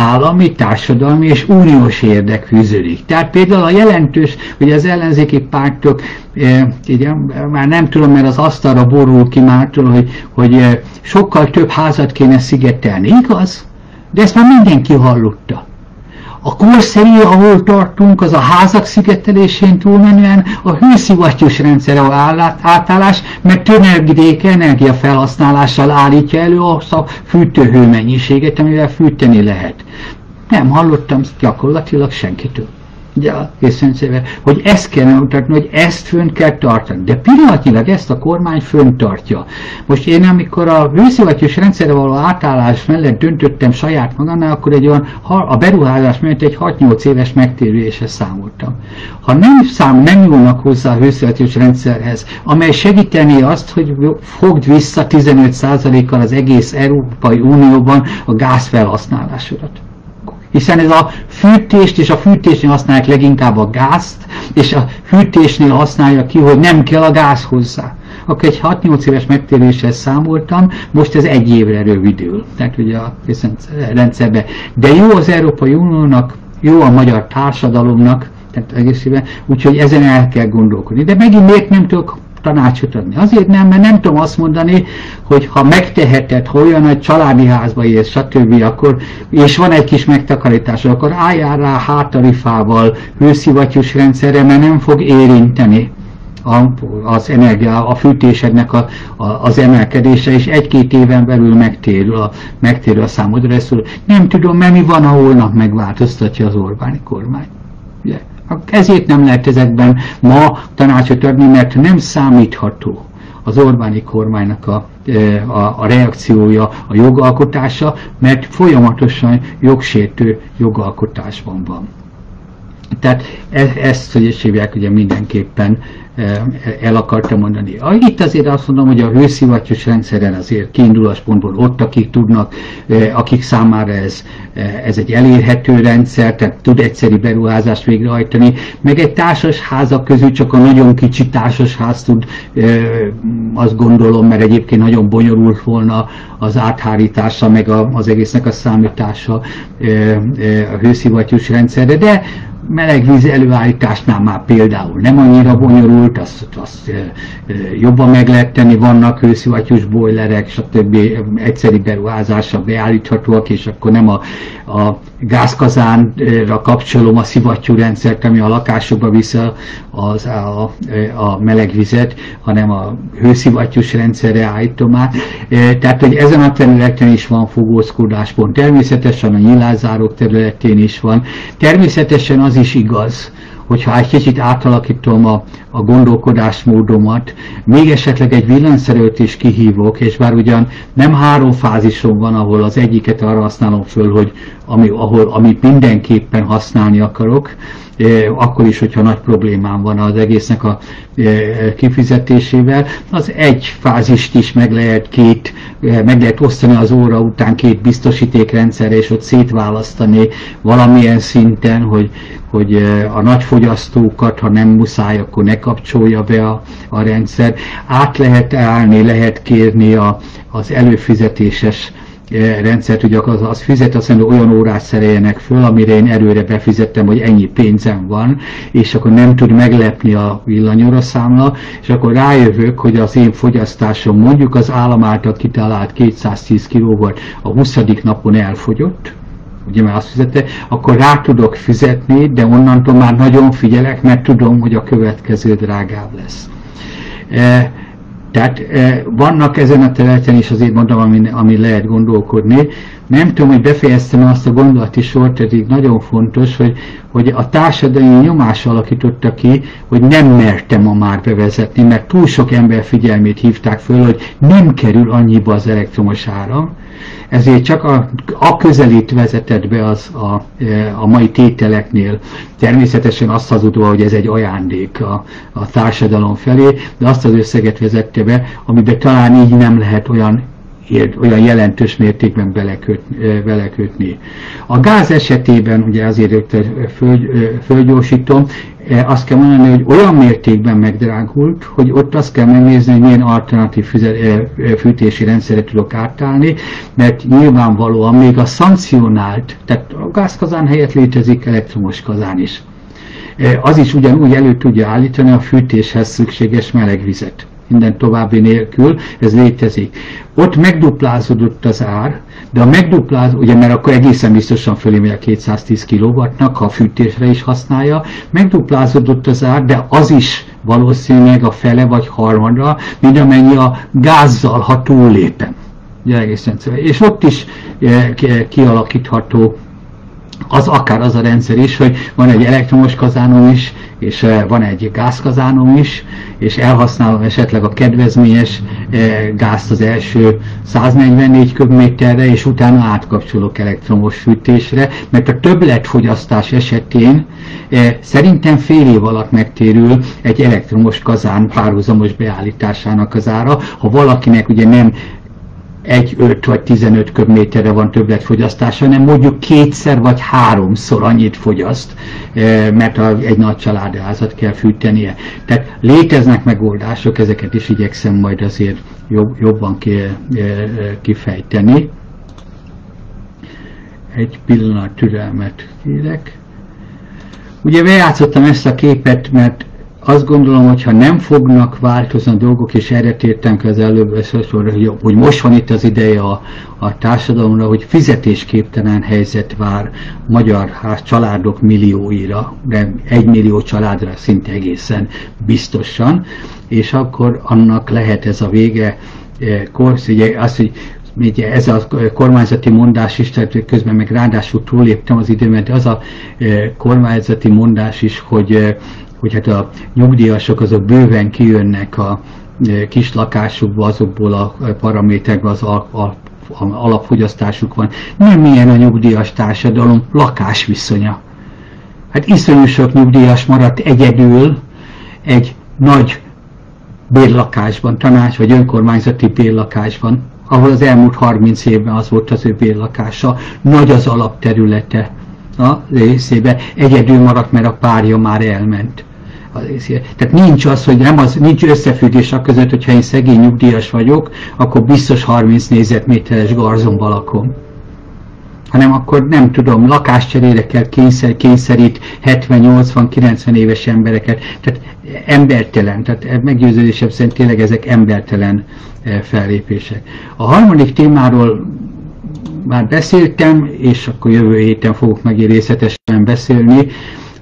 állami, társadalmi és uniós érdek fűződik. Tehát például a jelentős, hogy az ellenzéki pártok, e, ugye, már nem tudom, mert az asztalra borul ki már, hogy, hogy e, sokkal több házat kéne szigetelni. Igaz? De ezt már mindenki hallotta. A korszerű, ahol tartunk, az a házak szigetelésén túlmenően a hőszivattyús rendszerre átállás, mert tömegdék energiafelhasználással állítja elő azt a fűtőhő mennyiséget, amivel fűteni lehet. Nem hallottam gyakorlatilag senkitől ja, széve, hogy ezt kell mutatni, hogy ezt fönn kell tartani. De pillanatnyilag ezt a kormány fönn tartja. Most én amikor a hőszivattyús rendszerre való átállás mellett döntöttem saját magamnál, akkor egy olyan, a beruházás mellett egy 6-8 éves megtérüléshez számoltam. Ha nem szám, nem nyúlnak hozzá a hőszivattyús rendszerhez, amely segíteni azt, hogy fogd vissza 15%-kal az egész Európai Unióban a gázfelhasználásodat hiszen ez a fűtést és a fűtésnél használják leginkább a gázt, és a fűtésnél használja ki, hogy nem kell a gáz hozzá. Akkor egy 6-8 éves megtéréssel számoltam, most ez egy évre rövidül, tehát ugye a rendszerbe. De jó az Európai Uniónak, jó a magyar társadalomnak, tehát egészében, úgyhogy ezen el kell gondolkodni. De megint miért nem tudok tanácsot adni. Azért nem, mert nem tudom azt mondani, hogy ha megteheted, ha olyan nagy családi házba érsz, stb., akkor, és van egy kis megtakarítás, akkor álljál rá hátarifával, hőszivattyús rendszerre, mert nem fog érinteni a, az energia, a fűtésednek a, a, az emelkedése, és egy-két éven belül megtérül a, megtérül a számodra. Ezt nem tudom, mert mi van, ha holnap megváltoztatja az Orbáni kormány. Yeah. Ezért nem lehet ezekben ma tanácsot adni, mert nem számítható az Orbáni kormánynak a, a, a reakciója, a jogalkotása, mert folyamatosan jogsértő jogalkotásban van. Tehát e, ezt, hogy hívják, ugye mindenképpen el akartam mondani. Itt azért azt mondom, hogy a hőszivattyús rendszeren azért kiinduláspontból ott, akik tudnak, akik számára ez, ez egy elérhető rendszer, tehát tud egyszerű beruházást végrehajtani, meg egy társasházak közül csak a nagyon kicsi társasház tud, azt gondolom, mert egyébként nagyon bonyolult volna az áthárítása, meg az egésznek a számítása a hőszivattyús rendszerre, de melegvíz előállításnál már például nem annyira bonyolult, azt, azt jobban meg lehet tenni, vannak hőszivattyús bojlerek, stb. egyszeri beruházásra beállíthatóak, és akkor nem a, a gázkazánra kapcsolom a szivattyúrendszert, ami a lakásokba vissza az, a, a melegvizet, hanem a hőszivattyús rendszerre állítom át. Tehát, hogy ezen a területen is van fogózkodáspont. Természetesen a nyilázárok területén is van. Természetesen az is igaz, hogyha egy kicsit átalakítom a, a gondolkodásmódomat, még esetleg egy villanyszerőt is kihívok, és bár ugyan nem három fázisom van, ahol az egyiket arra használom föl, hogy ami, ahol, amit mindenképpen használni akarok, akkor is, hogyha nagy problémám van az egésznek a kifizetésével, az egy fázist is meg lehet két, meg lehet osztani az óra után két biztosítékrendszerre, és ott szétválasztani valamilyen szinten, hogy, hogy a nagy fogyasztókat, ha nem muszáj, akkor ne kapcsolja be a, a rendszer. Át lehet állni, lehet kérni a, az előfizetéses rendszert, hogy az, az fizet, azt mondja, olyan órát szereljenek föl, amire én előre befizettem, hogy ennyi pénzem van, és akkor nem tud meglepni a villanyóra számla, és akkor rájövök, hogy az én fogyasztásom mondjuk az állam által kitalált 210 kW a 20. napon elfogyott, ugye már azt fizette, akkor rá tudok fizetni, de onnantól már nagyon figyelek, mert tudom, hogy a következő drágább lesz. E, tehát e, vannak ezen a területen is azért mondom, ami, ami lehet gondolkodni. Nem tudom, hogy befejeztem azt a gondolati sort, ez így nagyon fontos, hogy, hogy a társadalmi nyomás alakította ki, hogy nem mertem ma már bevezetni, mert túl sok ember figyelmét hívták föl, hogy nem kerül annyiba az elektromos áram, ezért csak a, a közelít vezetett be az a, a mai tételeknél, természetesen azt hazudva, hogy ez egy ajándék a, a társadalom felé, de azt az összeget vezette be, amiben talán így nem lehet olyan olyan jelentős mértékben beleköt, belekötni. A gáz esetében, ugye azért föl, fölgyorsítom, azt kell mondani, hogy olyan mértékben megdrágult, hogy ott azt kell megnézni, hogy milyen alternatív fűtési rendszeret tudok átállni, mert nyilvánvalóan még a szankcionált, tehát a gázkazán helyett létezik elektromos kazán is. Az is ugyanúgy elő tudja állítani a fűtéshez szükséges melegvizet minden további nélkül, ez létezik. Ott megduplázódott az ár, de a megdupláz, ugye mert akkor egészen biztosan fölé a 210 kW-nak, ha a fűtésre is használja, megduplázódott az ár, de az is valószínűleg a fele vagy harmadra, mint amennyi a gázzal, ha túllépem. Ugye egészen És ott is eh, kialakítható az akár az a rendszer is, hogy van egy elektromos kazánom is, és eh, van egy gázkazánom is, és elhasználom esetleg a kedvezményes eh, gázt az első 144 köbméterre, és utána átkapcsolok elektromos fűtésre, mert a többletfogyasztás esetén eh, szerintem fél év alatt megtérül egy elektromos kazán párhuzamos beállításának az ára, ha valakinek ugye nem egy 5 vagy 15 köbméterre van többletfogyasztása, hanem mondjuk kétszer vagy háromszor annyit fogyaszt, eh, mert egy nagy családházat kell fűtenie. Tehát léteznek megoldások, ezeket is igyekszem majd azért jobban eh, kifejteni. Egy pillanat türelmet kérek. Ugye bejátszottam ezt a képet, mert azt gondolom, hogy ha nem fognak változni a dolgok, és erre tértem az előbb, hogy, hogy most van itt az ideje a, a társadalomra, hogy fizetésképtelen helyzet vár magyar ház családok millióira, de egy millió családra szinte egészen biztosan, és akkor annak lehet ez a vége. Eh, korsz, ugye az, hogy ugye ez a kormányzati mondás is, tehát közben meg ráadásul túléptem az időmet, de az a eh, kormányzati mondás is, hogy eh, hogy hát a nyugdíjasok azok bőven kijönnek a kis lakásukba azokból a paraméterekből az a, a, a alapfogyasztásuk van. Nem milyen a nyugdíjas társadalom lakásviszonya. Hát iszonyú sok nyugdíjas maradt egyedül egy nagy bérlakásban, tanács vagy önkormányzati bérlakásban, ahol az elmúlt 30 évben az volt az ő bérlakása, nagy az alapterülete a részébe, egyedül maradt, mert a párja már elment. Tehát nincs az, hogy nem az, nincs összefüggés a között, hogyha én szegény nyugdíjas vagyok, akkor biztos 30 négyzetméteres garzonba lakom. hanem akkor nem tudom, lakáscserére kell kényszer, kényszerít 70-80-90 éves embereket, tehát embertelen, tehát meggyőződésem szerint tényleg ezek embertelen fellépések. A harmadik témáról már beszéltem, és akkor jövő héten fogok meg részletesen beszélni,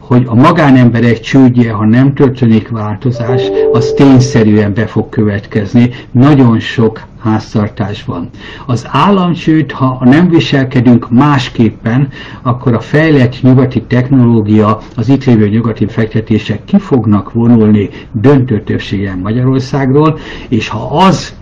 hogy a magánemberek csődje, ha nem történik változás, az tényszerűen be fog következni nagyon sok háztartásban. Az államcsőd, ha nem viselkedünk másképpen, akkor a fejlett nyugati technológia, az itt lévő nyugati fektetések ki fognak vonulni döntő többségen Magyarországról, és ha az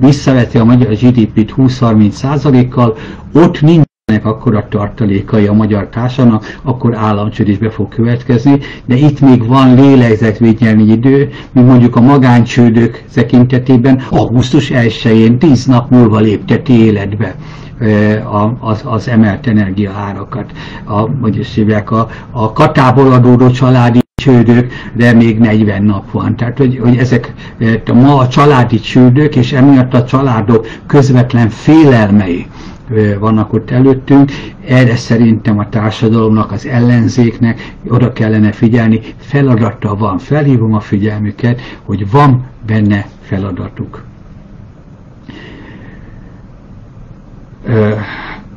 visszaveti a magyar GDP-t 20-30 százalékkal, ott nincs akkor a tartalékai a magyar társadalomnak, akkor államcsőd is be fog következni, de itt még van lélegzetvédelmi idő, mint mondjuk a magáncsődök tekintetében augusztus 1-én 10 nap múlva lépteti életbe az, az emelt energia árakat. A, hogy is hívják, a, a katából adódó családi csődök, de még 40 nap van. Tehát, hogy, hogy ezek ma a családi csődök, és emiatt a családok közvetlen félelmei, vannak ott előttünk. Erre szerintem a társadalomnak, az ellenzéknek oda kellene figyelni. Feladata van. Felhívom a figyelmüket, hogy van benne feladatuk.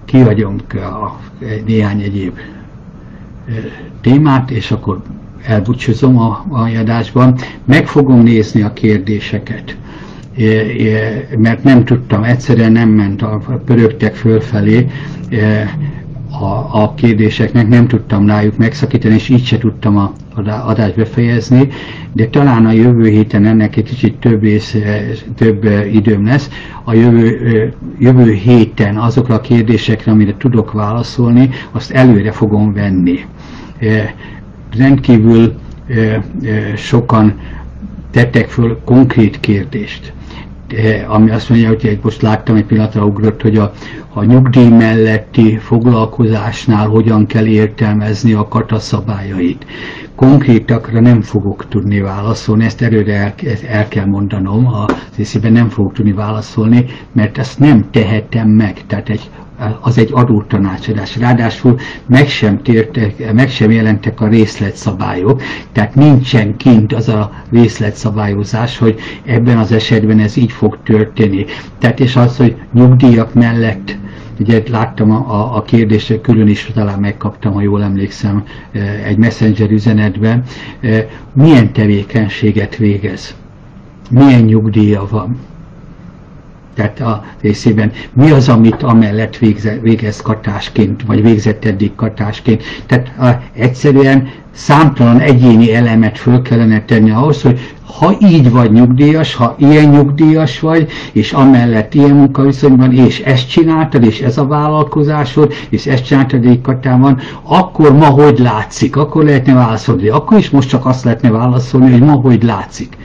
Kihagyom a, néhány egyéb témát, és akkor elbúcsúzom a, a adásban. Meg fogom nézni a kérdéseket mert nem tudtam, egyszerűen nem ment, a, pörögtek fölfelé a, kérdéseknek, nem tudtam rájuk megszakítani, és így se tudtam a adást befejezni, de talán a jövő héten ennek egy kicsit több, ész, több időm lesz. A jövő, jövő héten azokra a kérdésekre, amire tudok válaszolni, azt előre fogom venni. Rendkívül sokan tettek föl konkrét kérdést ami azt mondja, hogy egy most láttam, egy pillanatra ugrott, hogy a, a nyugdíj melletti foglalkozásnál hogyan kell értelmezni a kataszabályait. Konkrétakra nem fogok tudni válaszolni, ezt erőre el, el kell mondanom, a részében nem fogok tudni válaszolni, mert ezt nem tehetem meg. Tehát egy az egy adótanácsadás. Ráadásul meg sem, tértek, meg sem jelentek a részletszabályok, tehát nincsen kint az a részletszabályozás, hogy ebben az esetben ez így fog történni. Tehát és az, hogy nyugdíjak mellett Ugye láttam a, a, a kérdésre külön is, talán megkaptam, ha jól emlékszem, eh, egy messenger üzenetben, eh, milyen tevékenységet végez, milyen nyugdíja van tehát a részében mi az, amit amellett végze, végez katásként, vagy végzett eddig katásként. Tehát a, egyszerűen számtalan egyéni elemet föl kellene tenni ahhoz, hogy ha így vagy nyugdíjas, ha ilyen nyugdíjas vagy, és amellett ilyen munkaviszonyban, és ezt csináltad, és ez a vállalkozásod, és ezt csináltad egy katában, akkor ma hogy látszik? Akkor lehetne válaszolni. Akkor is most csak azt lehetne válaszolni, hogy ma hogy látszik.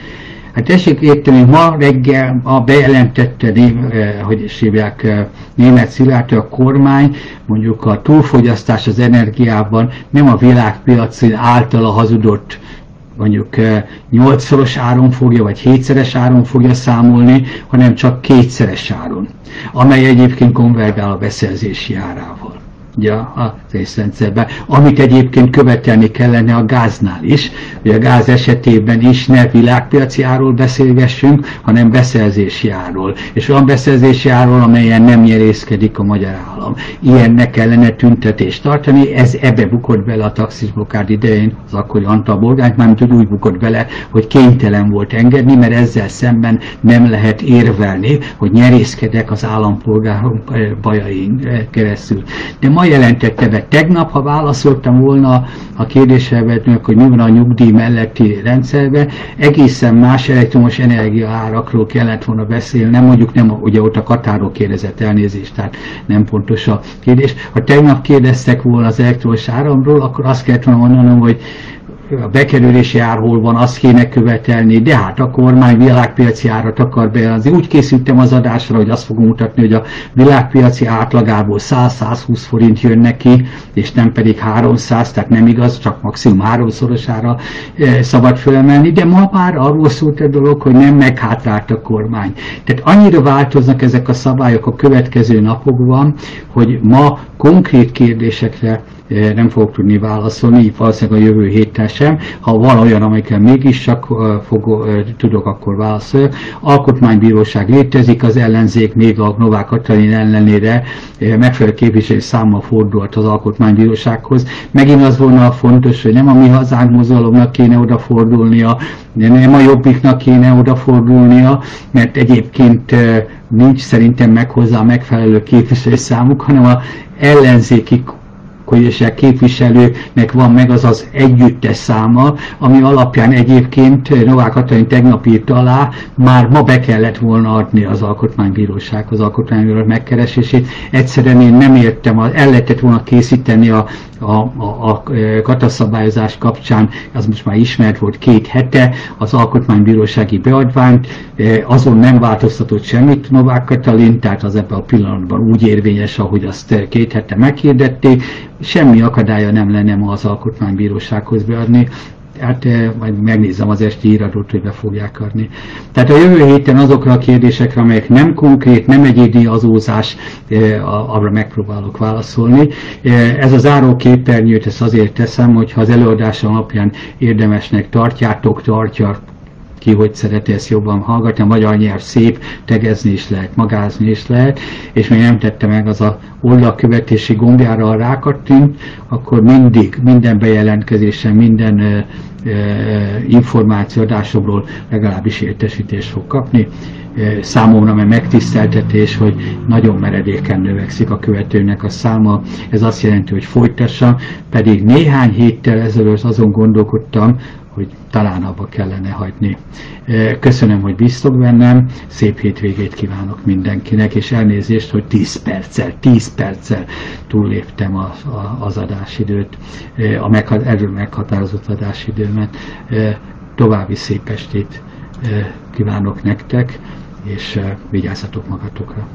Hát tessék érteni, ma reggel a bejelentette, eh, hogy is hívják, eh, német Szilárd, a kormány mondjuk a túlfogyasztás az energiában nem a világpiaci általa hazudott mondjuk 8-szoros eh, áron fogja, vagy 7-szeres áron fogja számolni, hanem csak kétszeres áron, amely egyébként konvergál a beszerzési árával ugye a részrendszerben, amit egyébként követelni kellene a gáznál is, hogy a gáz esetében is ne világpiaci áról beszélgessünk, hanem beszerzési áról. És olyan beszerzési áról, amelyen nem nyerészkedik a magyar állam. Ilyennek kellene tüntetést tartani, ez ebbe bukott bele a taxisblokád idején, az akkori Antal Bolgány, mármint úgy bukott bele, hogy kénytelen volt engedni, mert ezzel szemben nem lehet érvelni, hogy nyerészkedek az állampolgárok bajain keresztül. De ma jelentette be tegnap, ha válaszoltam volna a kérdésre, hogy mi van a nyugdíj melletti rendszerben, egészen más elektromos energia árakról kellett volna beszélni, nem mondjuk nem, ugye ott a Katáról kérdezett elnézést, tehát nem pontos a kérdés. Ha tegnap kérdeztek volna az elektromos áramról, akkor azt kellett volna mondanom, hogy a bekerülési ár hol van, azt kéne követelni, de hát a kormány világpiaci árat akar bejelzni. Úgy készültem az adásra, hogy azt fogom mutatni, hogy a világpiaci átlagából 100-120 forint jön neki, és nem pedig 300, tehát nem igaz, csak maximum háromszorosára szabad fölemelni, de ma már arról szólt a dolog, hogy nem meghátrált a kormány. Tehát annyira változnak ezek a szabályok a következő napokban, hogy ma konkrét kérdésekre nem fogok tudni válaszolni, valószínűleg a jövő héten sem. Ha van olyan, amikkel mégis csak fog, tudok, akkor válaszolni. Alkotmánybíróság létezik, az ellenzék még a Novák Katalin ellenére megfelelő képviselő számmal fordult az Alkotmánybírósághoz. Megint az volna fontos, hogy nem a mi hazánk mozgalomnak kéne odafordulnia, nem a jobbiknak kéne odafordulnia, mert egyébként nincs szerintem meg hozzá a megfelelő képviselő számuk, hanem a ellenzéki koalíciós képviselőnek van meg az az együttes száma, ami alapján egyébként Novák Katalin tegnap írt alá, már ma be kellett volna adni az alkotmánybíróság, az alkotmánybíróság megkeresését. Egyszerűen én nem értem, el lehetett volna készíteni a, a, a, a kataszabályozás kapcsán, az most már ismert volt két hete, az alkotmánybírósági beadványt, azon nem változtatott semmit Novák Katalin, tehát az ebben a pillanatban úgy érvényes, ahogy azt két hete meghirdették, semmi akadálya nem lenne ma az alkotmánybírósághoz beadni, hát eh, majd megnézem az esti íratot, hogy be fogják adni. Tehát a jövő héten azokra a kérdésekre, amelyek nem konkrét, nem egyéni azózás, eh, arra megpróbálok válaszolni. Eh, ez a záró képernyőt, ezt azért teszem, hogyha az előadásom alapján érdemesnek tartjátok, tartja, ki hogy szereti ezt jobban hallgatni, a magyar nyelv szép, tegezni is lehet, magázni is lehet, és még nem tette meg az a oldalkövetési gombjára a rákattint, akkor mindig, minden bejelentkezésen, minden ö, ö, információadásomról legalábbis értesítést fog kapni. Számomra mert megtiszteltetés, hogy nagyon meredéken növekszik a követőnek a száma. Ez azt jelenti, hogy folytassam, pedig néhány héttel ezelőtt azon gondolkodtam, hogy talán abba kellene hagyni. Köszönöm, hogy bíztok bennem, szép hétvégét kívánok mindenkinek, és elnézést, hogy 10 perccel, 10 perccel túlléptem a, a, az adásidőt, a meghat, erről meghatározott adásidőmet. További szép estét kívánok nektek, és vigyázzatok magatokra.